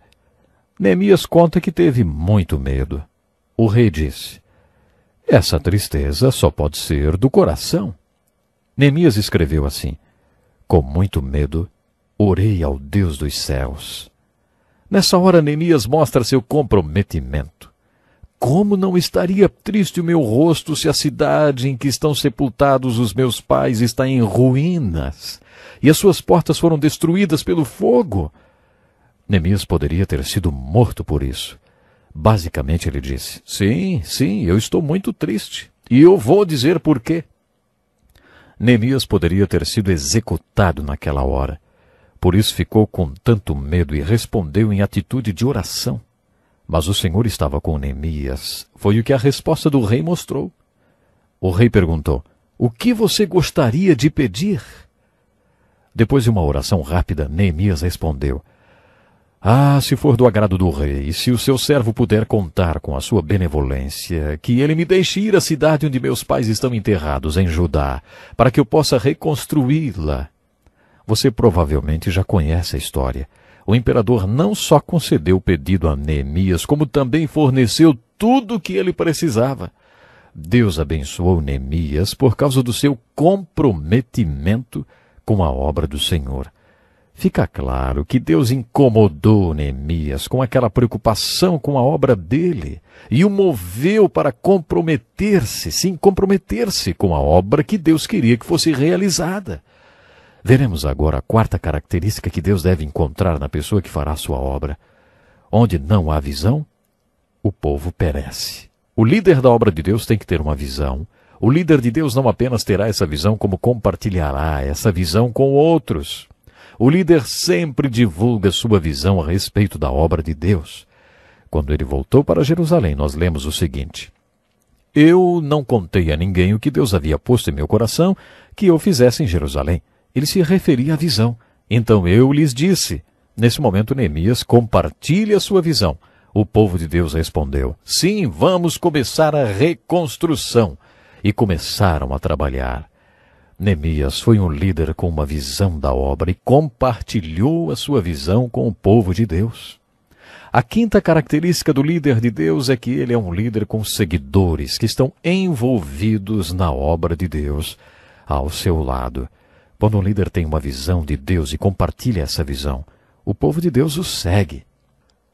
Neemias conta que teve muito medo. O rei disse: essa tristeza só pode ser do coração. Neemias escreveu assim: Com muito medo, orei ao Deus dos céus. Nessa hora, Neemias mostra seu comprometimento. Como não estaria triste o meu rosto se a cidade em que estão sepultados os meus pais está em ruínas e as suas portas foram destruídas pelo fogo? Neemias poderia ter sido morto por isso. Basicamente, ele disse: Sim, sim, eu estou muito triste. E eu vou dizer por quê. Neemias poderia ter sido executado naquela hora, Por isso ficou com tanto medo e respondeu em atitude de oração. Mas o Senhor estava com Neemias. Foi o que a resposta do rei mostrou. O rei perguntou: O que você gostaria de pedir? Depois de uma oração rápida, Neemias respondeu: ah, se for do agrado do rei, se o seu servo puder contar com a sua benevolência, que ele me deixe ir à cidade onde meus pais estão enterrados, em Judá, para que eu possa reconstruí-la. Você provavelmente já conhece a história. O imperador não só concedeu o pedido a Neemias, como também forneceu tudo o que ele precisava. Deus abençoou Neemias por causa do seu comprometimento com a obra do Senhor. Fica claro que Deus incomodou Neemias com aquela preocupação com a obra dele e o moveu para comprometer-se, sim, comprometer-se com a obra que Deus queria que fosse realizada. Veremos agora a quarta característica que Deus deve encontrar na pessoa que fará sua obra. Onde não há visão, o povo perece. O líder da obra de Deus tem que ter uma visão. O líder de Deus não apenas terá essa visão, como compartilhará essa visão com outros. O líder sempre divulga sua visão a respeito da obra de Deus. Quando ele voltou para Jerusalém, nós lemos o seguinte: Eu não contei a ninguém o que Deus havia posto em meu coração que eu fizesse em Jerusalém. Ele se referia à visão. Então eu lhes disse. Nesse momento, Neemias compartilha sua visão. O povo de Deus respondeu: Sim, vamos começar a reconstrução. E começaram a trabalhar. Neemias foi um líder com uma visão da obra e compartilhou a sua visão com o povo de Deus. A quinta característica do líder de Deus é que ele é um líder com seguidores que estão envolvidos na obra de Deus ao seu lado. Quando um líder tem uma visão de Deus e compartilha essa visão, o povo de Deus o segue.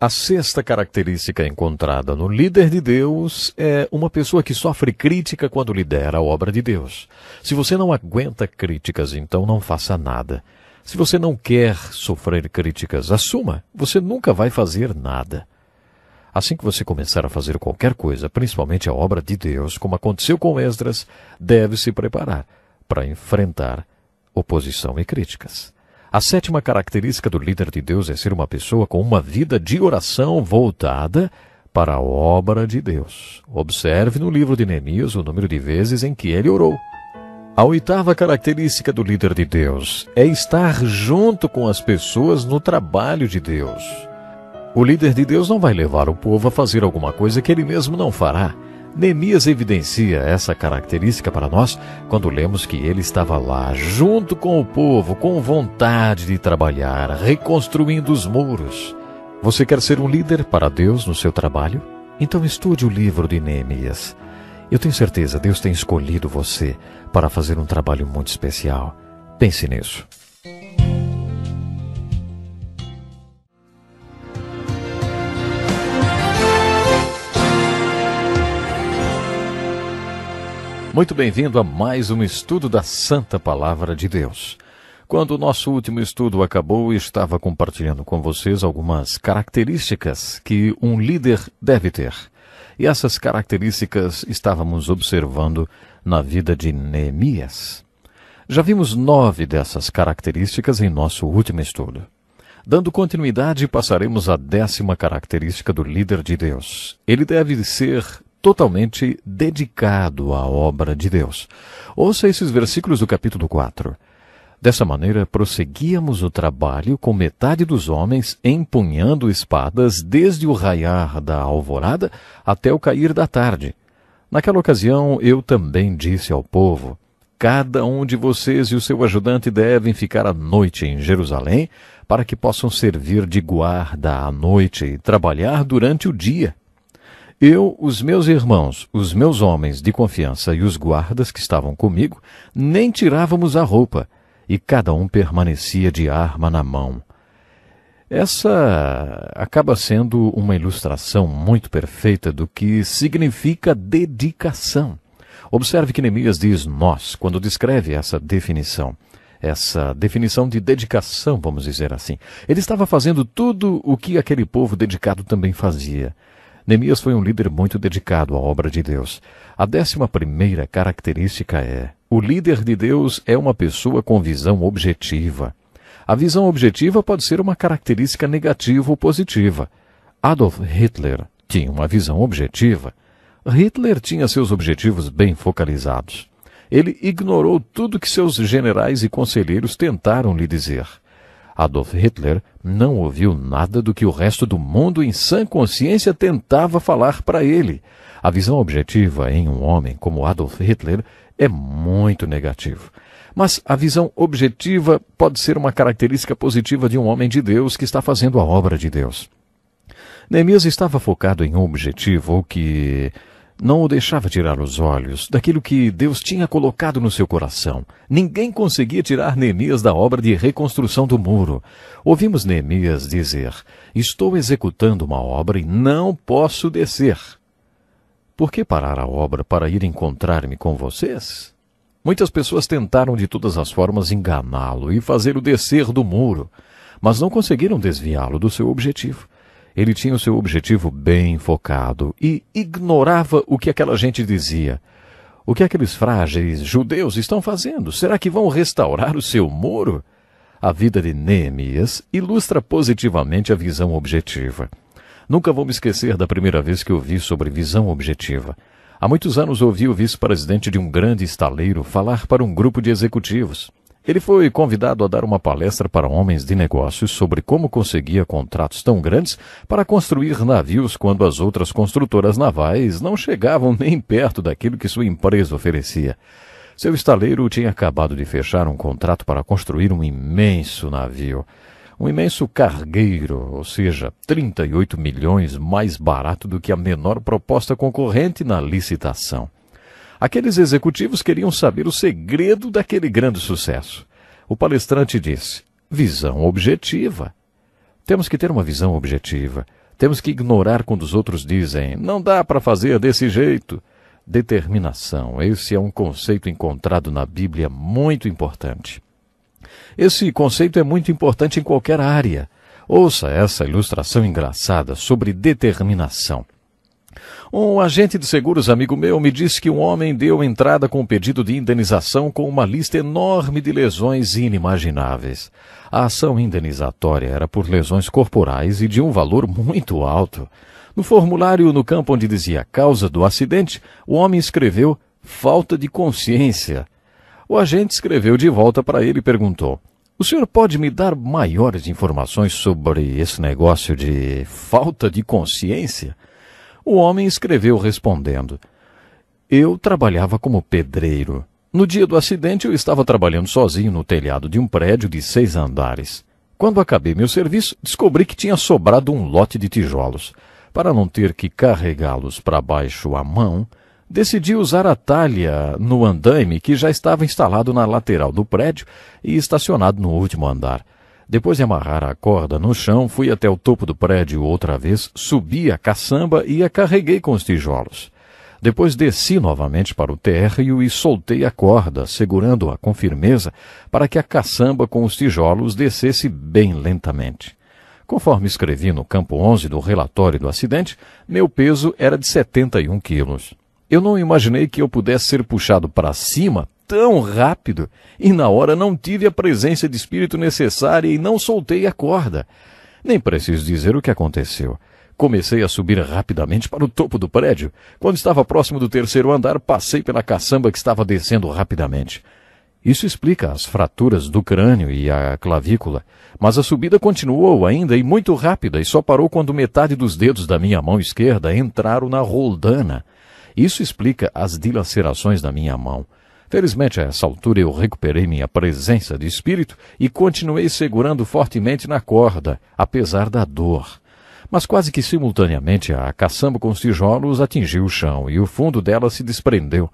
A sexta característica encontrada no líder de Deus é uma pessoa que sofre crítica quando lidera a obra de Deus. Se você não aguenta críticas, então não faça nada. Se você não quer sofrer críticas, assuma, você nunca vai fazer nada. Assim que você começar a fazer qualquer coisa, principalmente a obra de Deus, como aconteceu com Esdras, deve se preparar para enfrentar oposição e críticas. A sétima característica do líder de Deus é ser uma pessoa com uma vida de oração voltada para a obra de Deus. Observe no livro de Neemias o número de vezes em que ele orou. A oitava característica do líder de Deus é estar junto com as pessoas no trabalho de Deus. O líder de Deus não vai levar o povo a fazer alguma coisa que ele mesmo não fará. Neemias evidencia essa característica para nós quando lemos que ele estava lá, junto com o povo, com vontade de trabalhar, reconstruindo os muros. Você quer ser um líder para Deus no seu trabalho? Então estude o livro de Neemias. Eu tenho certeza Deus tem escolhido você para fazer um trabalho muito especial. Pense nisso. Muito bem-vindo a mais um estudo da Santa Palavra de Deus. Quando o nosso último estudo acabou, estava compartilhando com vocês algumas características que um líder deve ter. E essas características estávamos observando na vida de Neemias. Já vimos nove dessas características em nosso último estudo. Dando continuidade, passaremos à décima característica do líder de Deus. Ele deve ser totalmente dedicado à obra de Deus. Ouça esses versículos do capítulo 4. Dessa maneira, prosseguíamos o trabalho com metade dos homens empunhando espadas desde o raiar da alvorada até o cair da tarde. Naquela ocasião, eu também disse ao povo: Cada um de vocês e o seu ajudante devem ficar à noite em Jerusalém, para que possam servir de guarda à noite e trabalhar durante o dia. Eu, os meus irmãos, os meus homens de confiança e os guardas que estavam comigo, nem tirávamos a roupa, e cada um permanecia de arma na mão. Essa acaba sendo uma ilustração muito perfeita do que significa dedicação. Observe que Neemias diz nós quando descreve essa definição. Essa definição de dedicação, vamos dizer assim. Ele estava fazendo tudo o que aquele povo dedicado também fazia. Neemias foi um líder muito dedicado à obra de Deus. A décima primeira característica é: o líder de Deus é uma pessoa com visão objetiva. A visão objetiva pode ser uma característica negativa ou positiva. Adolf Hitler tinha uma visão objetiva. Hitler tinha seus objetivos bem focalizados. Ele ignorou tudo que seus generais e conselheiros tentaram lhe dizer. Adolf Hitler não ouviu nada do que o resto do mundo em sã consciência tentava falar para ele. A visão objetiva em um homem como Adolf Hitler é muito negativa. Mas a visão objetiva pode ser uma característica positiva de um homem de Deus que está fazendo a obra de Deus. Neemias estava focado em um objetivo que não o deixava tirar os olhos daquilo que Deus tinha colocado no seu coração. Ninguém conseguia tirar Neemias da obra de reconstrução do muro. Ouvimos Neemias dizer: Estou executando uma obra e não posso descer. Por que parar a obra para ir encontrar-me com vocês? Muitas pessoas tentaram de todas as formas enganá-lo e fazê-lo descer do muro, mas não conseguiram desviá-lo do seu objetivo. Ele tinha o seu objetivo bem focado e ignorava o que aquela gente dizia. O que aqueles frágeis judeus estão fazendo? Será que vão restaurar o seu muro? A vida de Neemias ilustra positivamente a visão objetiva. Nunca vou me esquecer da primeira vez que ouvi sobre visão objetiva. Há muitos anos ouvi o vice-presidente de um grande estaleiro falar para um grupo de executivos. Ele foi convidado a dar uma palestra para homens de negócios sobre como conseguia contratos tão grandes para construir navios quando as outras construtoras navais não chegavam nem perto daquilo que sua empresa oferecia. Seu estaleiro tinha acabado de fechar um contrato para construir um imenso navio. Um imenso cargueiro, ou seja, 38 milhões mais barato do que a menor proposta concorrente na licitação. Aqueles executivos queriam saber o segredo daquele grande sucesso. O palestrante disse: visão objetiva. Temos que ter uma visão objetiva. Temos que ignorar quando os outros dizem: não dá para fazer desse jeito. Determinação. Esse é um conceito encontrado na Bíblia muito importante. Esse conceito é muito importante em qualquer área. Ouça essa ilustração engraçada sobre determinação. Um agente de seguros amigo meu me disse que um homem deu entrada com um pedido de indenização com uma lista enorme de lesões inimagináveis. A ação indenizatória era por lesões corporais e de um valor muito alto. No formulário, no campo onde dizia causa do acidente, o homem escreveu falta de consciência. O agente escreveu de volta para ele e perguntou: O senhor pode me dar maiores informações sobre esse negócio de falta de consciência? O homem escreveu respondendo: Eu trabalhava como pedreiro. No dia do acidente, eu estava trabalhando sozinho no telhado de um prédio de seis andares. Quando acabei meu serviço, descobri que tinha sobrado um lote de tijolos. Para não ter que carregá-los para baixo à mão, decidi usar a talha no andaime que já estava instalado na lateral do prédio e estacionado no último andar. Depois de amarrar a corda no chão, fui até o topo do prédio outra vez, subi a caçamba e a carreguei com os tijolos. Depois desci novamente para o térreo e soltei a corda, segurando-a com firmeza para que a caçamba com os tijolos descesse bem lentamente. Conforme escrevi no campo 11 do relatório do acidente, meu peso era de 71 quilos. Eu não imaginei que eu pudesse ser puxado para cima tão rápido e na hora não tive a presença de espírito necessária e não soltei a corda. Nem preciso dizer o que aconteceu. Comecei a subir rapidamente para o topo do prédio. Quando estava próximo do terceiro andar, passei pela caçamba que estava descendo rapidamente. Isso explica as fraturas do crânio e a clavícula, mas a subida continuou ainda e muito rápida e só parou quando metade dos dedos da minha mão esquerda entraram na roldana. Isso explica as dilacerações da minha mão. Felizmente, a essa altura, eu recuperei minha presença de espírito e continuei segurando fortemente na corda, apesar da dor. Mas quase que simultaneamente, a caçamba com os tijolos atingiu o chão e o fundo dela se desprendeu.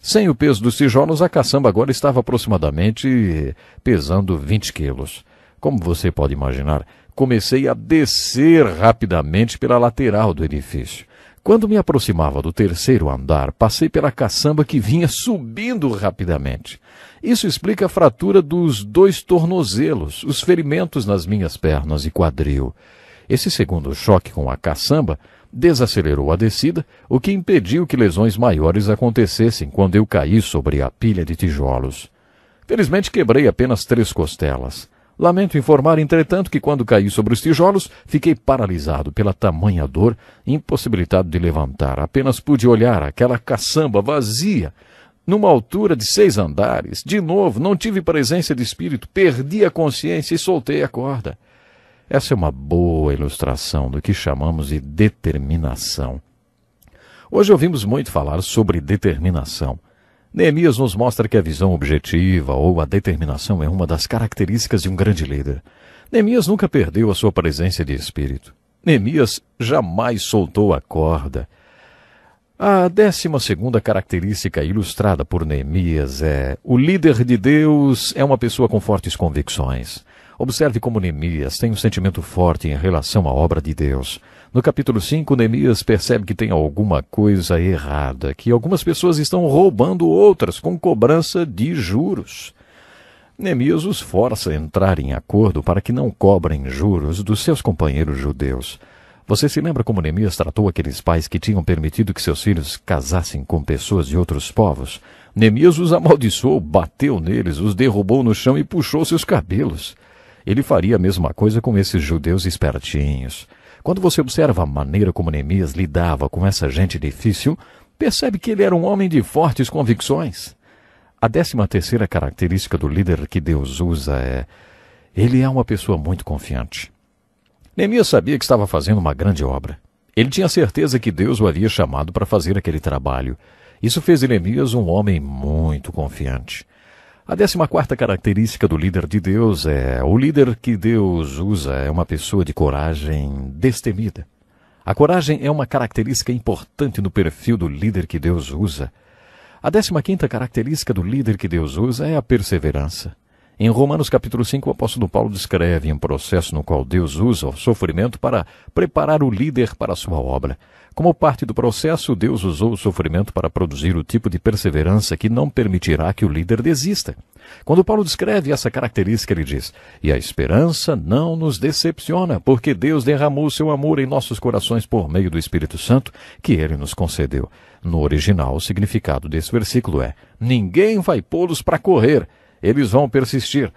Sem o peso dos tijolos, a caçamba agora estava aproximadamente pesando 20 quilos. Como você pode imaginar, comecei a descer rapidamente pela lateral do edifício. Quando me aproximava do terceiro andar, passei pela caçamba que vinha subindo rapidamente. Isso explica a fratura dos dois tornozelos, os ferimentos nas minhas pernas e quadril. Esse segundo choque com a caçamba desacelerou a descida, o que impediu que lesões maiores acontecessem quando eu caí sobre a pilha de tijolos. Felizmente quebrei apenas três costelas. Lamento informar, entretanto, que quando caí sobre os tijolos, fiquei paralisado pela tamanha dor, impossibilitado de levantar. Apenas pude olhar aquela caçamba vazia, numa altura de seis andares. De novo, não tive presença de espírito, perdi a consciência e soltei a corda. Essa é uma boa ilustração do que chamamos de determinação. Hoje ouvimos muito falar sobre determinação. Neemias nos mostra que a visão objetiva ou a determinação é uma das características de um grande líder. Neemias nunca perdeu a sua presença de espírito. Neemias jamais soltou a corda. A décima segunda característica ilustrada por Neemias é o líder de Deus é uma pessoa com fortes convicções. Observe como Neemias tem um sentimento forte em relação à obra de Deus. No capítulo 5, Neemias percebe que tem alguma coisa errada, que algumas pessoas estão roubando outras com cobrança de juros. Neemias os força a entrar em acordo para que não cobrem juros dos seus companheiros judeus. Você se lembra como Neemias tratou aqueles pais que tinham permitido que seus filhos casassem com pessoas de outros povos? Neemias os amaldiçoou, bateu neles, os derrubou no chão e puxou seus cabelos. Ele faria a mesma coisa com esses judeus espertinhos. Quando você observa a maneira como Neemias lidava com essa gente difícil, percebe que ele era um homem de fortes convicções. A décima terceira característica do líder que Deus usa é ele é uma pessoa muito confiante. Neemias sabia que estava fazendo uma grande obra. Ele tinha certeza que Deus o havia chamado para fazer aquele trabalho. Isso fez de Neemias um homem muito confiante. A décima quarta característica do líder de Deus é o líder que Deus usa é uma pessoa de coragem destemida. A coragem é uma característica importante no perfil do líder que Deus usa. A décima quinta característica do líder que Deus usa é a perseverança. Em Romanos capítulo 5, o apóstolo Paulo descreve um processo no qual Deus usa o sofrimento para preparar o líder para a sua obra. Como parte do processo, Deus usou o sofrimento para produzir o tipo de perseverança que não permitirá que o líder desista. Quando Paulo descreve essa característica, ele diz: E a esperança não nos decepciona, porque Deus derramou seu amor em nossos corações por meio do Espírito Santo que ele nos concedeu. No original, o significado desse versículo é: Ninguém vai pô-los para correr, eles vão persistir.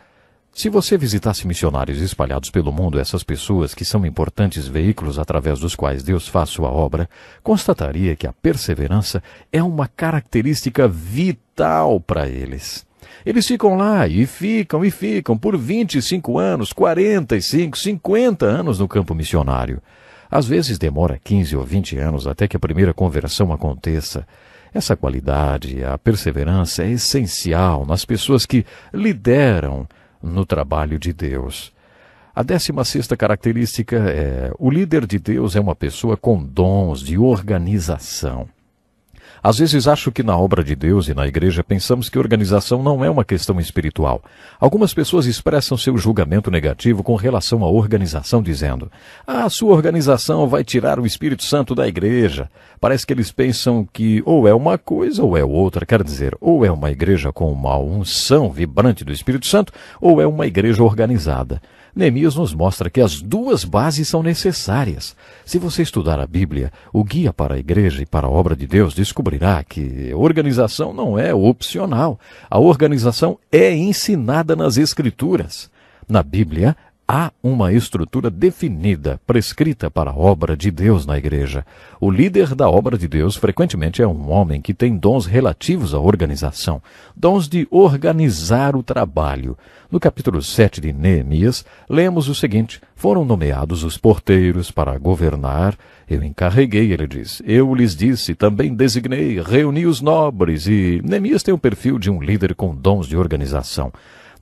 Se você visitasse missionários espalhados pelo mundo, essas pessoas que são importantes veículos através dos quais Deus faz sua obra, constataria que a perseverança é uma característica vital para eles. Eles ficam lá e ficam e ficam por 25 anos, 45, 50 anos no campo missionário. Às vezes demora 15 ou 20 anos até que a primeira conversão aconteça. Essa qualidade, a perseverança, é essencial nas pessoas que lideram no trabalho de Deus. A décima sexta característica é: o líder de Deus é uma pessoa com dons de organização. Às vezes acho que na obra de Deus e na igreja pensamos que organização não é uma questão espiritual. Algumas pessoas expressam seu julgamento negativo com relação à organização, dizendo: Ah, sua organização vai tirar o Espírito Santo da igreja. Parece que eles pensam que ou é uma coisa ou é outra. Quer dizer, ou é uma igreja com uma unção vibrante do Espírito Santo, ou é uma igreja organizada. Neemias nos mostra que as duas bases são necessárias. Se você estudar a Bíblia, o guia para a igreja e para a obra de Deus, descobrirá que organização não é opcional. A organização é ensinada nas Escrituras. Na Bíblia, Há uma estrutura definida, prescrita para a obra de Deus na igreja. O líder da obra de Deus frequentemente é um homem que tem dons relativos à organização, dons de organizar o trabalho. No capítulo 7 de Neemias, lemos o seguinte: Foram nomeados os porteiros para governar. Eu encarreguei, ele diz. Eu lhes disse, também designei, reuni os nobres. E Neemias tem o perfil de um líder com dons de organização.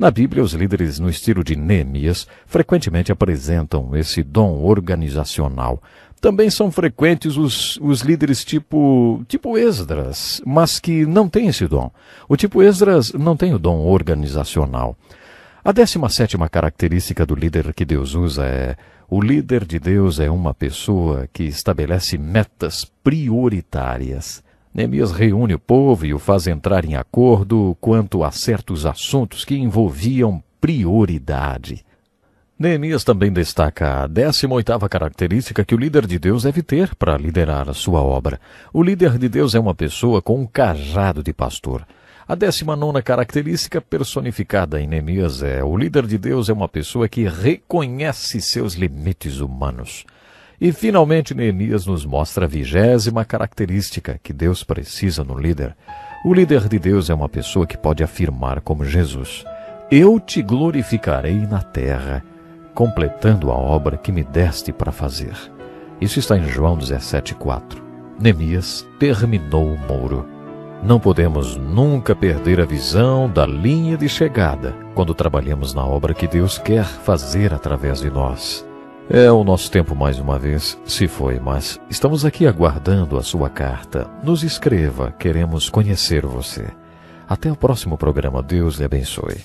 Na Bíblia, os líderes no estilo de Neemias frequentemente apresentam esse dom organizacional. Também são frequentes os, os líderes tipo, tipo Esdras, mas que não têm esse dom. O tipo Esdras não tem o dom organizacional. A décima sétima característica do líder que Deus usa é o líder de Deus é uma pessoa que estabelece metas prioritárias. Neemias reúne o povo e o faz entrar em acordo quanto a certos assuntos que envolviam prioridade. Neemias também destaca a 18ª característica que o líder de Deus deve ter para liderar a sua obra. O líder de Deus é uma pessoa com um cajado de pastor. A décima nona característica personificada em Neemias é: o líder de Deus é uma pessoa que reconhece seus limites humanos. E finalmente Neemias nos mostra a vigésima característica que Deus precisa no líder. O líder de Deus é uma pessoa que pode afirmar como Jesus: Eu te glorificarei na terra, completando a obra que me deste para fazer. Isso está em João 17,4. Neemias terminou o muro. Não podemos nunca perder a visão da linha de chegada quando trabalhamos na obra que Deus quer fazer através de nós. É o nosso tempo mais uma vez, se foi, mas estamos aqui aguardando a sua carta. Nos escreva, queremos conhecer você. Até o próximo programa. Deus lhe abençoe.